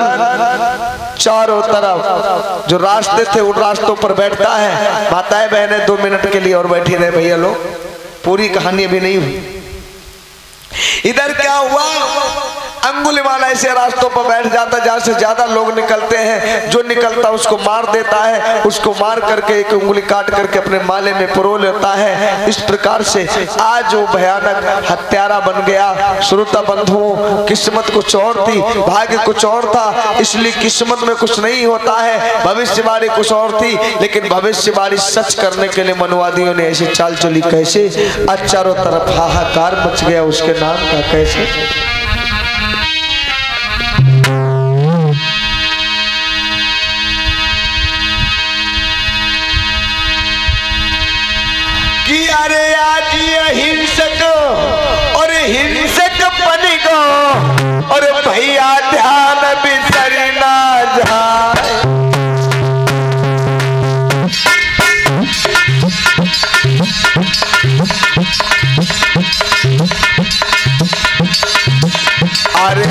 चारों तरफ़ जो रास्ते थे, उन रास्तों पर बैठता है। माताएँ बहनें दो मिनट के लिए और बैठी रहे, भैया लोग। पूरी कहानी अभी नहीं हुई। इधर क्या हुआ? अंगुली वाला ऐसे रास्तों पर बैठ जाता जहाँ से ज़्यादा लोग निकलते हैं। जो निकलता उसको मार देता है। उसको मार करके एक उंगली काट करके अपने माले में पुरो लेता है। इस प्रकार से आज वो भयानक हत्यारा बन गया। श्रोता बंधुओं, किस्मत कुछ और थी, भाग्य कुछ और था। इसलिए किस्मत में कुछ नहीं होता है, भविष्यवाणी कुछ और थी। लेकिन भविष्यवाणी सच करने के लिए मनुवादियों ने ऐसी चाल चली, कैसे? चारों तरफ़ हाहाकार मच गया, उसके नाम का कैसे? हिंसक और हिंसक बन गो और भैया ध्यान बिसर ना जाए। अरे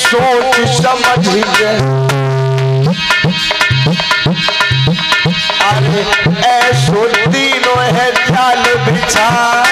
सोच समझ अरे जाल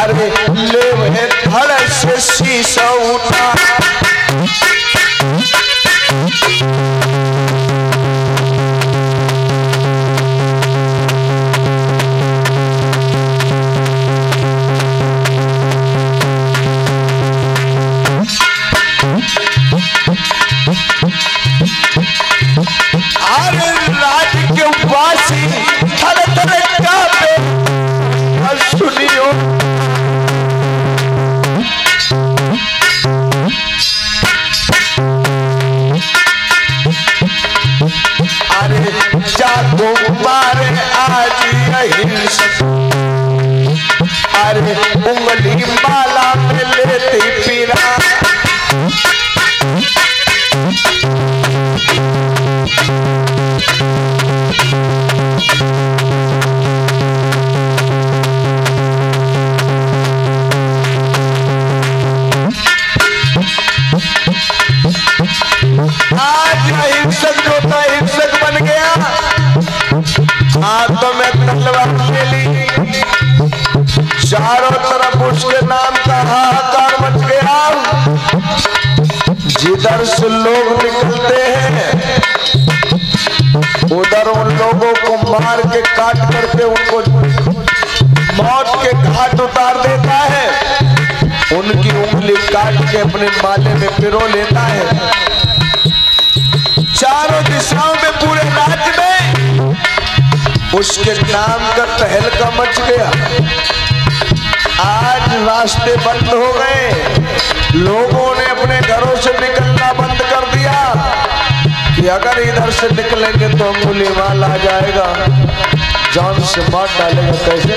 अरे ले धड़ से शीशा उठा। पिरो लेता है। चारों दिशाओं में पूरे राज्य में उसके नाम का तहलका मच गया। आज रास्ते बंद हो गए। लोगों ने अपने घरों से निकलना बंद कर दिया। कि अगर इधर से निकलेंगे तो अंगुली माल आ जाएगा। जान से मार डालेगा कैसे?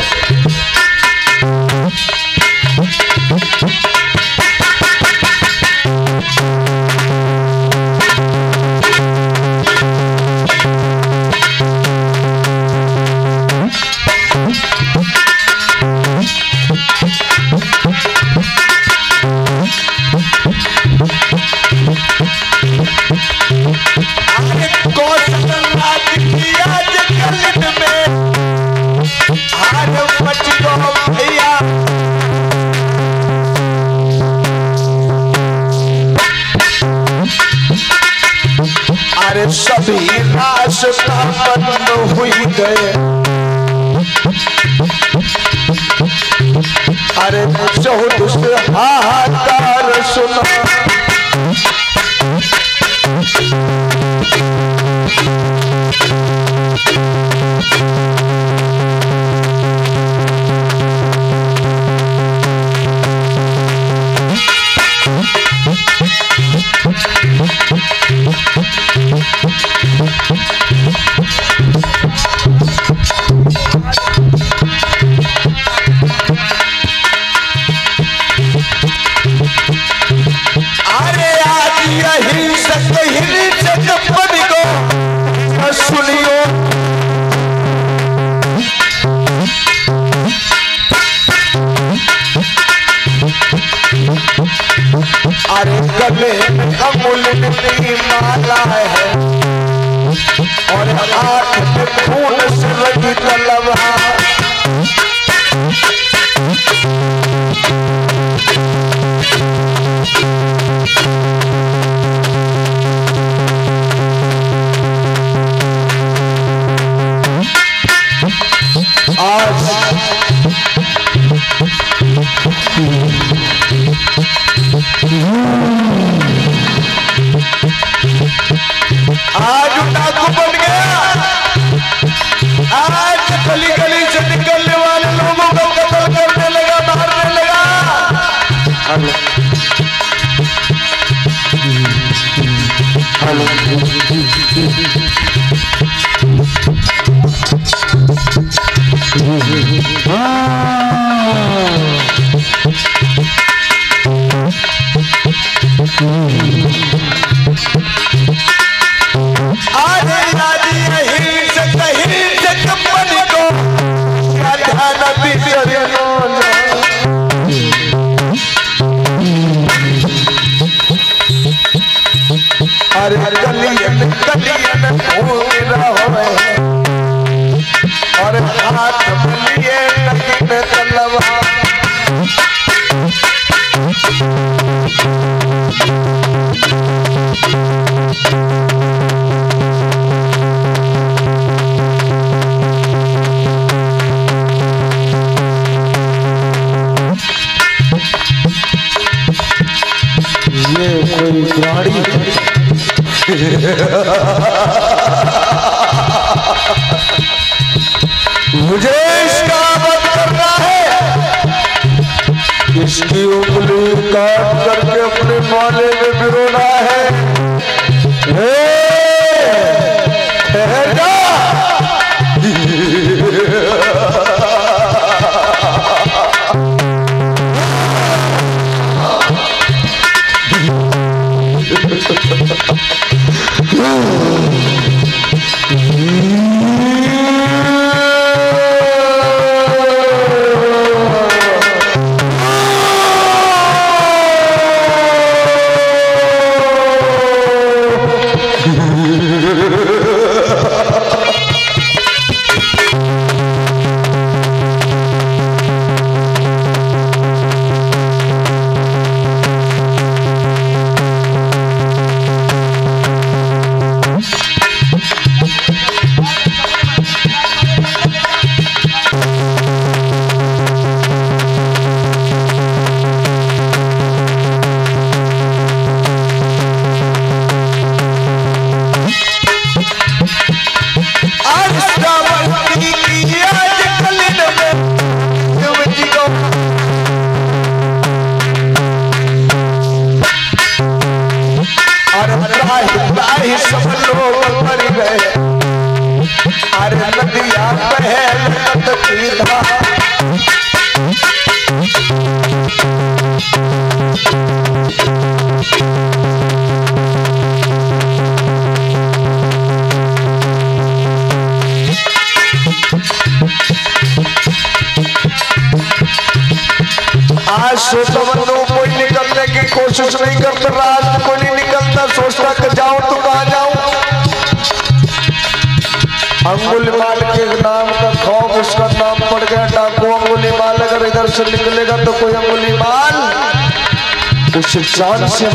उसे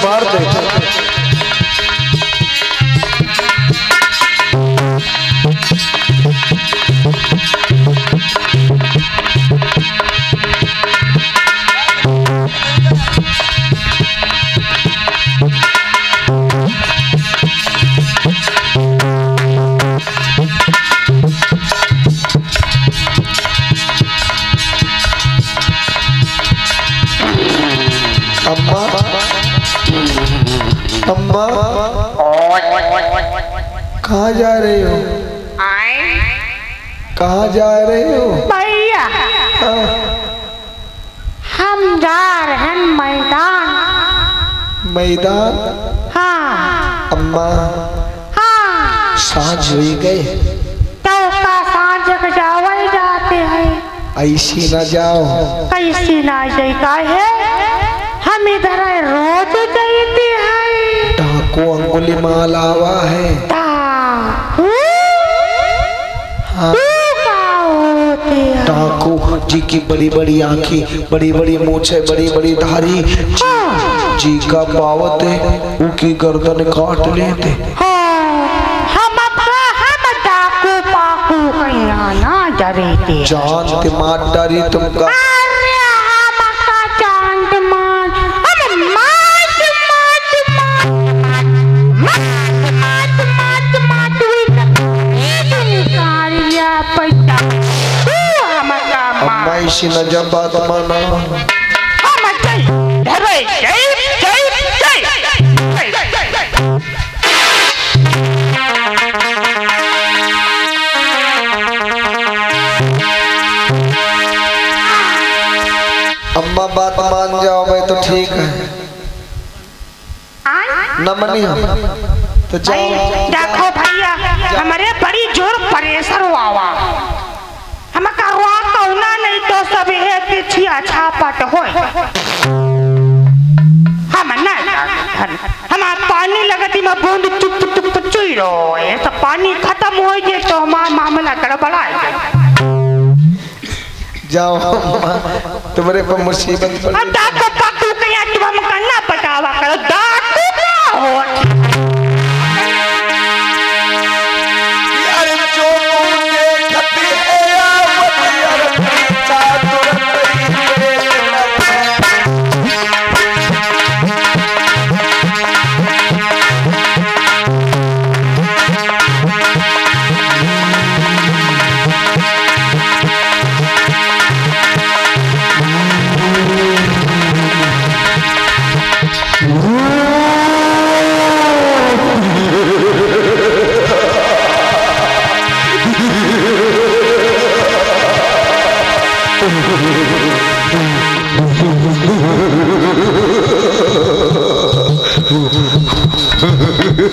जाओ।
कैसी ना जैका है? हम इधर रोज जाते हैं।
डाकू अंगुली माल आवा है। हाँ।
का हैं।
डाकू जी की बड़ी बड़ी आँखें बड़ी बड़ी मूछे बड़ी बड़ी धारी। जी, जी का पावत है उनकी गर्दन काट लेते।
हाँ, मात मात मात मात हुई निकाल लिया पैसा। हम का
अम्मा
मात
ऐसी न जब बात माना। न मनी तो जाओ।
देखो भैया हमारे बड़ी ज़ोर प्रेशर हुआ हम कहवा कौना नहीं तो सब है पिछिया छापट हो हम ना हम पानी लगती में बूंद चुप चुप चुई रहो ये सब पानी खत्म हो जाए तो हमारा मामला गड़बड़ा जाए
जाओ। तुम्हारे पर मुसीबत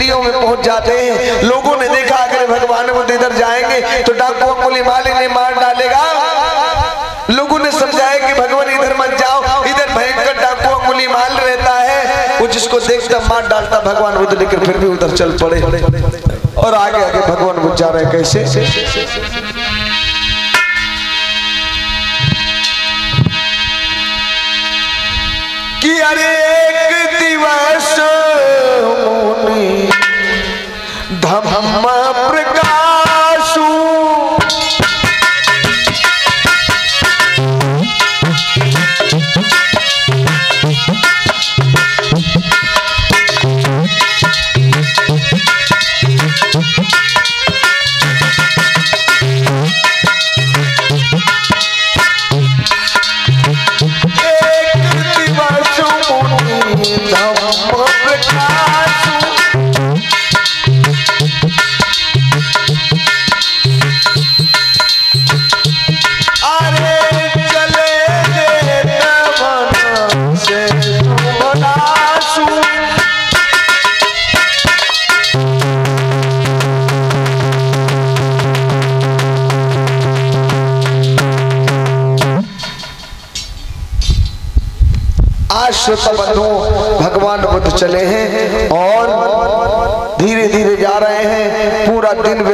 गलियों में पहुँच जाते हैं। लोगों ने देखा, अगर भगवान बुद्ध इधर जाएँगे तो डाकू अंगुली माली ने मार डालेगा। लोगों ने समझाया कि भगवान, इधर मत जाओ, इधर भयंकर डाकू अंगुली माल रहता है। वो जिसको देखता, मार डालता, भगवान बुद्ध लेकिन फिर भी उधर चल पड़े। और आगे आगे भगवान बुद्ध जा रहे कैसे? कि अरे ನಮ್ಮ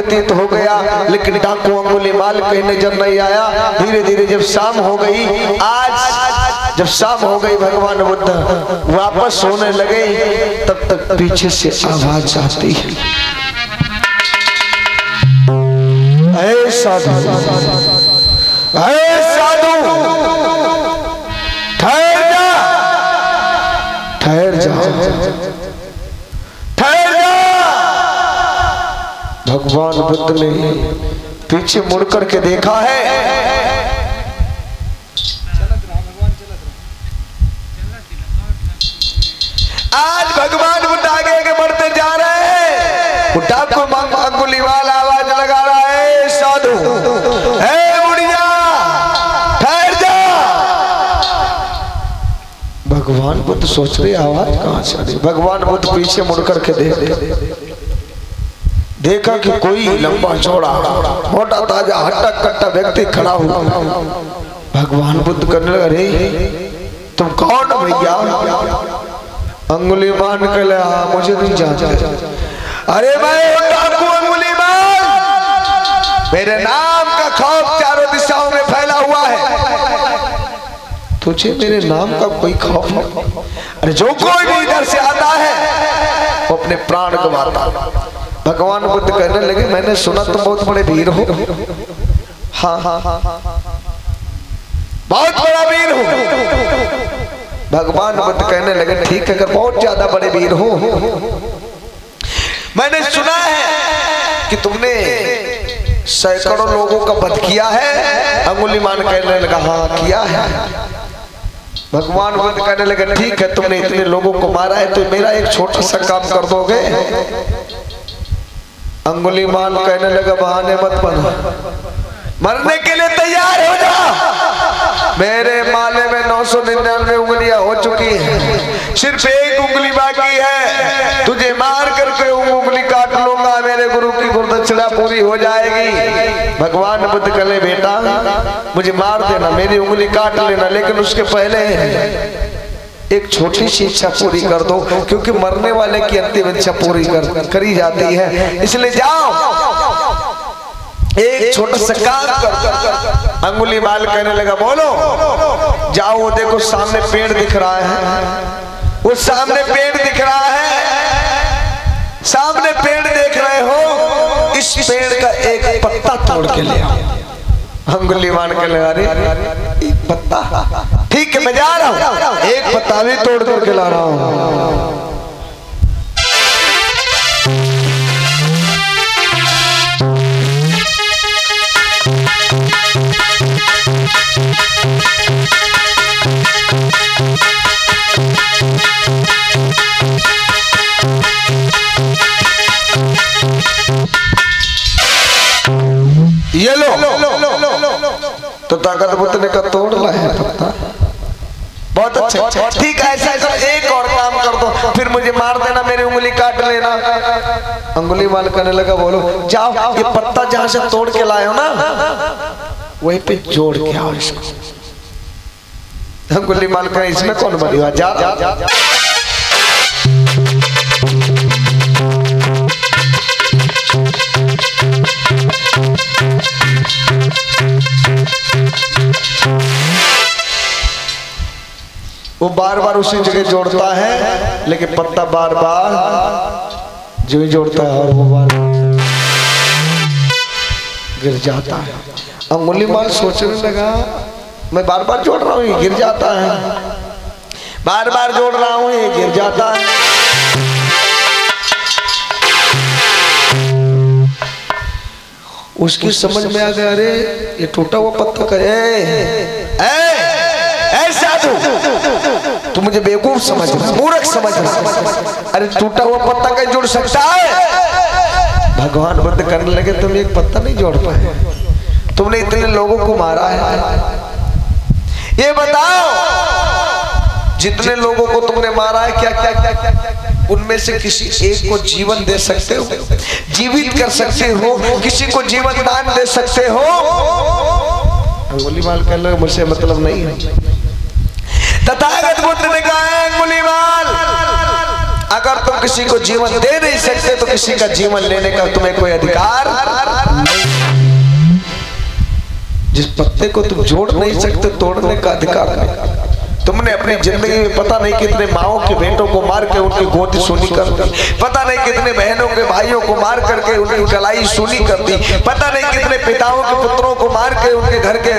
व्यतीत हो गया, लेकिन डाकू अंगुली माल कहीं नज़र नहीं आया। धीरे धीरे जब शाम हो गई, आज जब शाम हो गई, भगवान बुद्ध वापस होने लगे, तब तक पीछे से आवाज़ आती है। ऐ बुद्ध ने पीछे मुड़ करके देखा है। आज भगवान बुद्ध आगे आगे बढ़ते जा रहे हैं। वो डाकू मंग अंगुली वाला आवाज़ लगा रहा है, साधु। भगवान बुद्ध सोच रहे आवाज़ कहाँ से आ रही भगवान बुद्ध पीछे मुड़ करके देख देखा कि कोई लंबा चौड़ा मोटा ताज़ा हट्टा कट्टा व्यक्ति खड़ा हुआ भगवान बुद्ध करने लगे अरे तुम कौन हो भैया? अंगुली मान के ले आ, मुझे नहीं जानते। अरे मैं अंगुली मान मेरे नाम का खौफ चारों दिशाओं में फैला हुआ है। तुझे मेरे नाम का कोई खौफ नहीं अरे जो कोई भी इधर से आता है वो अपने प्राण गवाता भगवान बुद्ध कहने लगे, मैंने सुना तुम बहुत बड़े वीर हो। हाँ हाँ हाँ बहुत बड़ा वीर हो। भगवान बुद्ध कहने लगे, ठीक है, अगर बहुत ज़्यादा बड़े वीर हो, मैंने सुना है कि तुमने सैकड़ों लोगों का वध किया है। अंगुली मान कहने लगा हाँ किया है। भगवान बुद्ध कहने लगे, ठीक है, तुमने इतने लोगों को मारा है तो मेरा एक छोटा सा काम कर दोगे? अंगुली मान कहने लगा, बहाने मत बना। मरने के लिए तैयार हो जा। मेरे माले में नौ सौ निन्यानवे उंगलियाँ हो चुकी हैं। सिर्फ़ एक उंगली बाकी है। तुझे मार करके उंगली काट लूँगा, मेरे गुरु की गुरुदक्षिणा पूरी हो जाएगी। भगवान बुद्ध कले बेटा, मुझे मार देना, मेरी उंगली काट लेना, लेकिन उसके पहले एक छोटी सी इच्छा पूरी कर दो, क्योंकि मरने वाले की अंतिम इच्छा पूरी कर, करी जाती है। इसलिए जाओ। एक छोटा सा काम कर। अंगुली माल कहने लगा, बोलो, जाओ, वो देखो सामने पेड़ दिख रहा है। वो सामने पेड़ दिख रहा है। सामने पेड़ देख रहे हो, इस पेड़ का एक पत्ता तोड़ के ले आओ। अंगुली बाल के लगा पत्ता। ठीक है, मैं जा रहा हूँ। एक पत्ता भी तोड़ तोड़ के ला रहा हूँ। तो ताकत बुद्ध ने कहा तोड़ ला है पत्ता बहुत अच्छा ठीक है ऐसा ऐसा एक और काम कर दो। फिर मुझे मार देना मेरी उंगली काट लेना। अंगुली माल करने लगा बोलो जाओ ये पत्ता जहाँ से तोड़ के लाए हो ना वहीं पे जोड़ के आओ इसको। अंगुली माल कर इसमें कौन बनी हुआ जा, जा, जा, जा। वो बार बार उसी जगह जोड़ता है, लेकिन पत्ता बार बार जो ही जोड़ता है और वो बार गिर जाता है। अंगुली माल सोचने लगा, मैं बार बार जोड़ रहा हूँ, ये गिर जाता है। बार बार जोड़ रहा हूँ, ये गिर जाता है। उसकी समझ में आ गया अरे ये टूटा हुआ पत्ता करे साधु तू मुझे बेवकूफ़ समझ मूर्ख समझ। अरे टूटा हुआ पत्ता कहीं जोड़ सकता है? भगवान बंद करने लगे तुम एक पत्ता नहीं जोड़ पाए। तुमने इतने लोगों को मारा है। ये बताओ जितने लोगों को तुमने मारा है क्या क्या क्या क्या, क्या उनमें से किसी एक को जीवन दे सकते हो? जीवित कर सकते हो? किसी को जीवन दान दे सकते हो? अंगुली माल कर लो मुझसे मतलब नहीं है। तथागत बुद्ध ने कहा है अंगुली माल अगर तुम किसी को जीवन दे नहीं सकते तो किसी का जीवन लेने का तुम्हें कोई अधिकार जिस पत्ते को तुम जोड़ नहीं सकते तोड़ने का अधिकार नहीं। तुमने अपनी ज़िंदगी में पता नहीं कितने माओ के बेटों को मार के उनकी गोदी सुनी कर दी। पता नहीं कितने बहनों के भाइयों को मार करके उनकी गलाई सुनी कर दी। पता नहीं कितने पिताओं के पुत्रों को मार के उनके घर के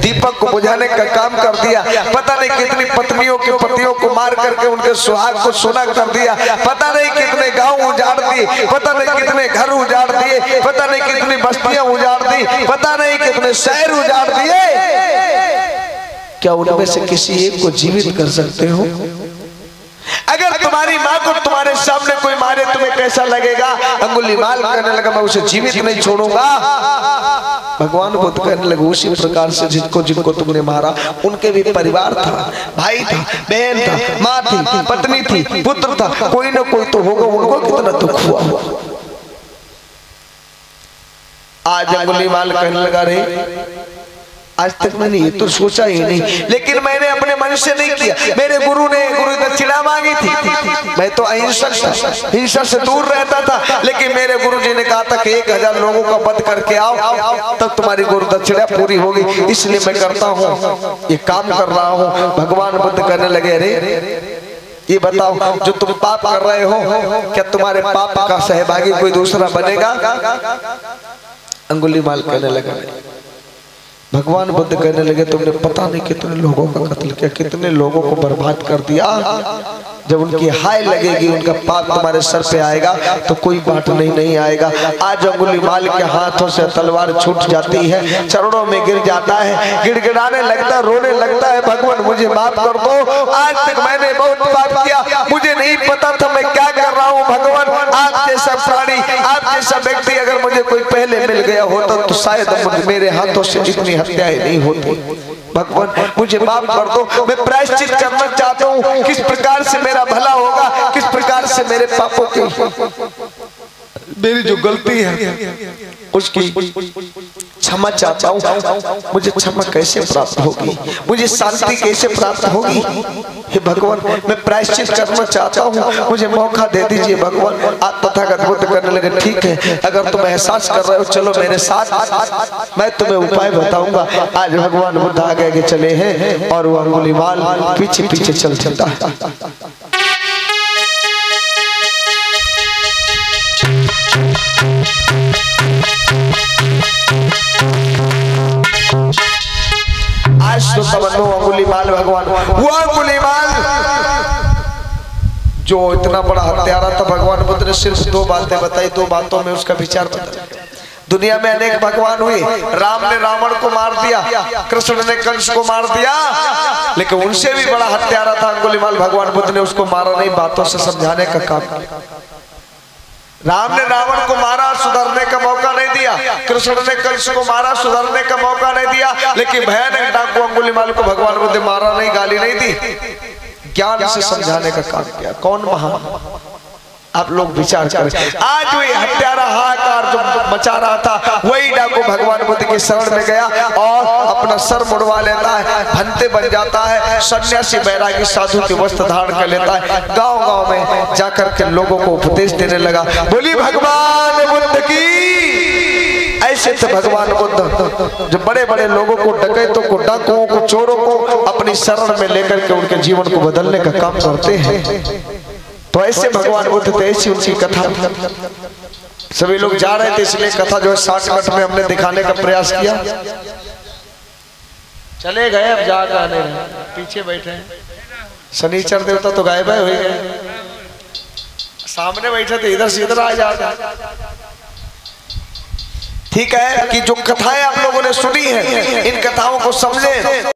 दीपक को बुझाने का काम कर दिया। पता नहीं कितनी पत्नियों के पतियों को मार करके उनके सुहाग को सुना कर दिया। पता नहीं कितने गाँव उजाड़ दिए। पता नहीं कितने घर उजाड़ दिए। पता नहीं कितनी बस्तियाँ उजाड़ दी। पता नहीं कितने शहर उजाड़ दिए। क्या उनमें से किसी एक को जीवित कर सकते हो? अगर तुम्हारी माँ को तुम्हारे सामने कोई मारे, तुम्हें कैसा लगेगा? अंगुली माल करने लगा, मैं उसे जीवित नहीं छोड़ूँगा। भगवान बुद्ध कहने लगे, उसी प्रकार से जिनको जिनको तुमने मारा, उनके भी परिवार था, भाई था, बहन था, माँ थी, पत्नी थी, पुत्र था, कोई ना कोई तो होगा, उनको कितना दुख हुआ। हुआ आज अंगुली माल कहने लगा रे। आज तक मैंने ये तो सोचा ही नहीं। लेकिन मैंने अपने मन से नहीं किया। मेरे गुरु ने गुरु दक्षिणा मांगी थी। मैं तो अहिंसक हिंसा से दूर रहता था। लेकिन मेरे गुरु जी ने कहा था कि एक हज़ार लोगों का वध करके आओ तब तुम्हारी गुरु दक्षिणा पूरी होगी। इसलिए मैं करता हूँ। ये काम कर रहा हूँ। भगवान बुद्ध करने लगे। अरे ये बताओ जो तुम पाप कर रहे हो क्या तुम्हारे पाप का सहभागी कोई दूसरा बनेगा? अंगुली माल करने लगा। भगवान बुद्ध कहने लगे, तुमने पता नहीं कितने लोगों का कत्ल किया, कितने लोगों को बर्बाद कर दिया? जब उनकी हाय लगेगी, उनका पाप तुम्हारे सर पे आएगा तो कोई बात नहीं नहीं आएगा। आज अंगुली माल के हाथों से तलवार छूट जाती है, चरणों में गिर जाता है, गिड़गिड़ाने लगता है रोने लगता है, भगवान, मुझे माफ़ कर दो। आज तक मैंने बहुत पाप किया, मुझे नहीं पता था मैं क्या कर रहा हूँ, भगवान, आप जैसा प्राणी, आप जैसा व्यक्ति अगर मुझे कोई पहले मिल गया होता तो शायद मेरे हाथों से इतनी हत्याएँ नहीं होती। भगवान, मुझे माफ़ कर दो। मैं प्रायश्चित करना चाहता हूँ। किस प्रकार से मेरा भला होगा, किस प्रकार से मेरे पापों की मेरी जो गलती है, उसकी क्षमा चाहता हूँ। मुझे क्षमा कैसे प्राप्त होगी? मुझे शांति कैसे प्राप्त होगी? हे भगवान, मैं प्रायश्चित करना चाहता हूँ। मुझे मौका दे दीजिए भगवान। आप तथागत करने लगे, ठीक है। अगर तुम एहसास कर रहे हो, चलो मेरे साथ। मैं तुम्हें उपाय बताऊँगा। आज भगवान बुद्ध आगे आगे चले हैं और वो अंगुली पीछे पीछे चल चलता है। भगवान। वो जो इतना बड़ा हत्यारा था, भगवान बुद्ध ने सिर्फ़ दो बातें बताई, दो बातों में उसका विचार दुनिया में अनेक भगवान हुए। राम ने रावण को मार दिया, कृष्ण ने कंस को मार दिया, लेकिन उनसे भी बड़ा हत्यारा था अंगुलीमाल भगवान बुद्ध ने उसको मारा नहीं, बातों से समझाने का काम किया। राम ने रावण को मारा, सुधरने का मौका नहीं दिया। कृष्ण ने कंस को मारा, सुधरने का मौका नहीं दिया। लेकिन भय ने डाकू अंगुली माल को भगवान बुद्ध मारा नहीं, गाली नहीं दी। ज्ञान से समझाने का काम किया। कौन महान? आप लोग विचार करें। आज वही हत्यारा हाहाकार जो मचा रहा था, वही डाकू भगवान बुद्ध के शरण में गया और अपना सर मुड़वा लेता है, भंते बन जाता है, सन्यासी बैरागी साधु के वस्त्र धारण कर लेता है। गाँव गाँव में जाकर के लोगों को उपदेश देने लगा, बोली, भगवान बुद्ध की, ऐसे थे भगवान बुद्ध, जो बड़े बड़े लोगों को डकैतों को, डाकुओं को, चोरों को अपनी शरण में लेकर के उनके जीवन को बदलने का काम करते हैं। तो ऐसे भगवान बुद्ध थे ऐसी उनकी कथा। सभी लोग जा रहे थे इसलिए कथा जो है साठ मिनट में हमने दिखाने का प्रयास किया। चले गए अब जा आने पीछे बैठे हैं। शनिचर देवता तो गायब है हुए गए। सामने बैठे थे इधर से इधर आ जाते ठीक है कि जो कथाएँ आप लोगों ने सुनी है इन कथाओं को समझे।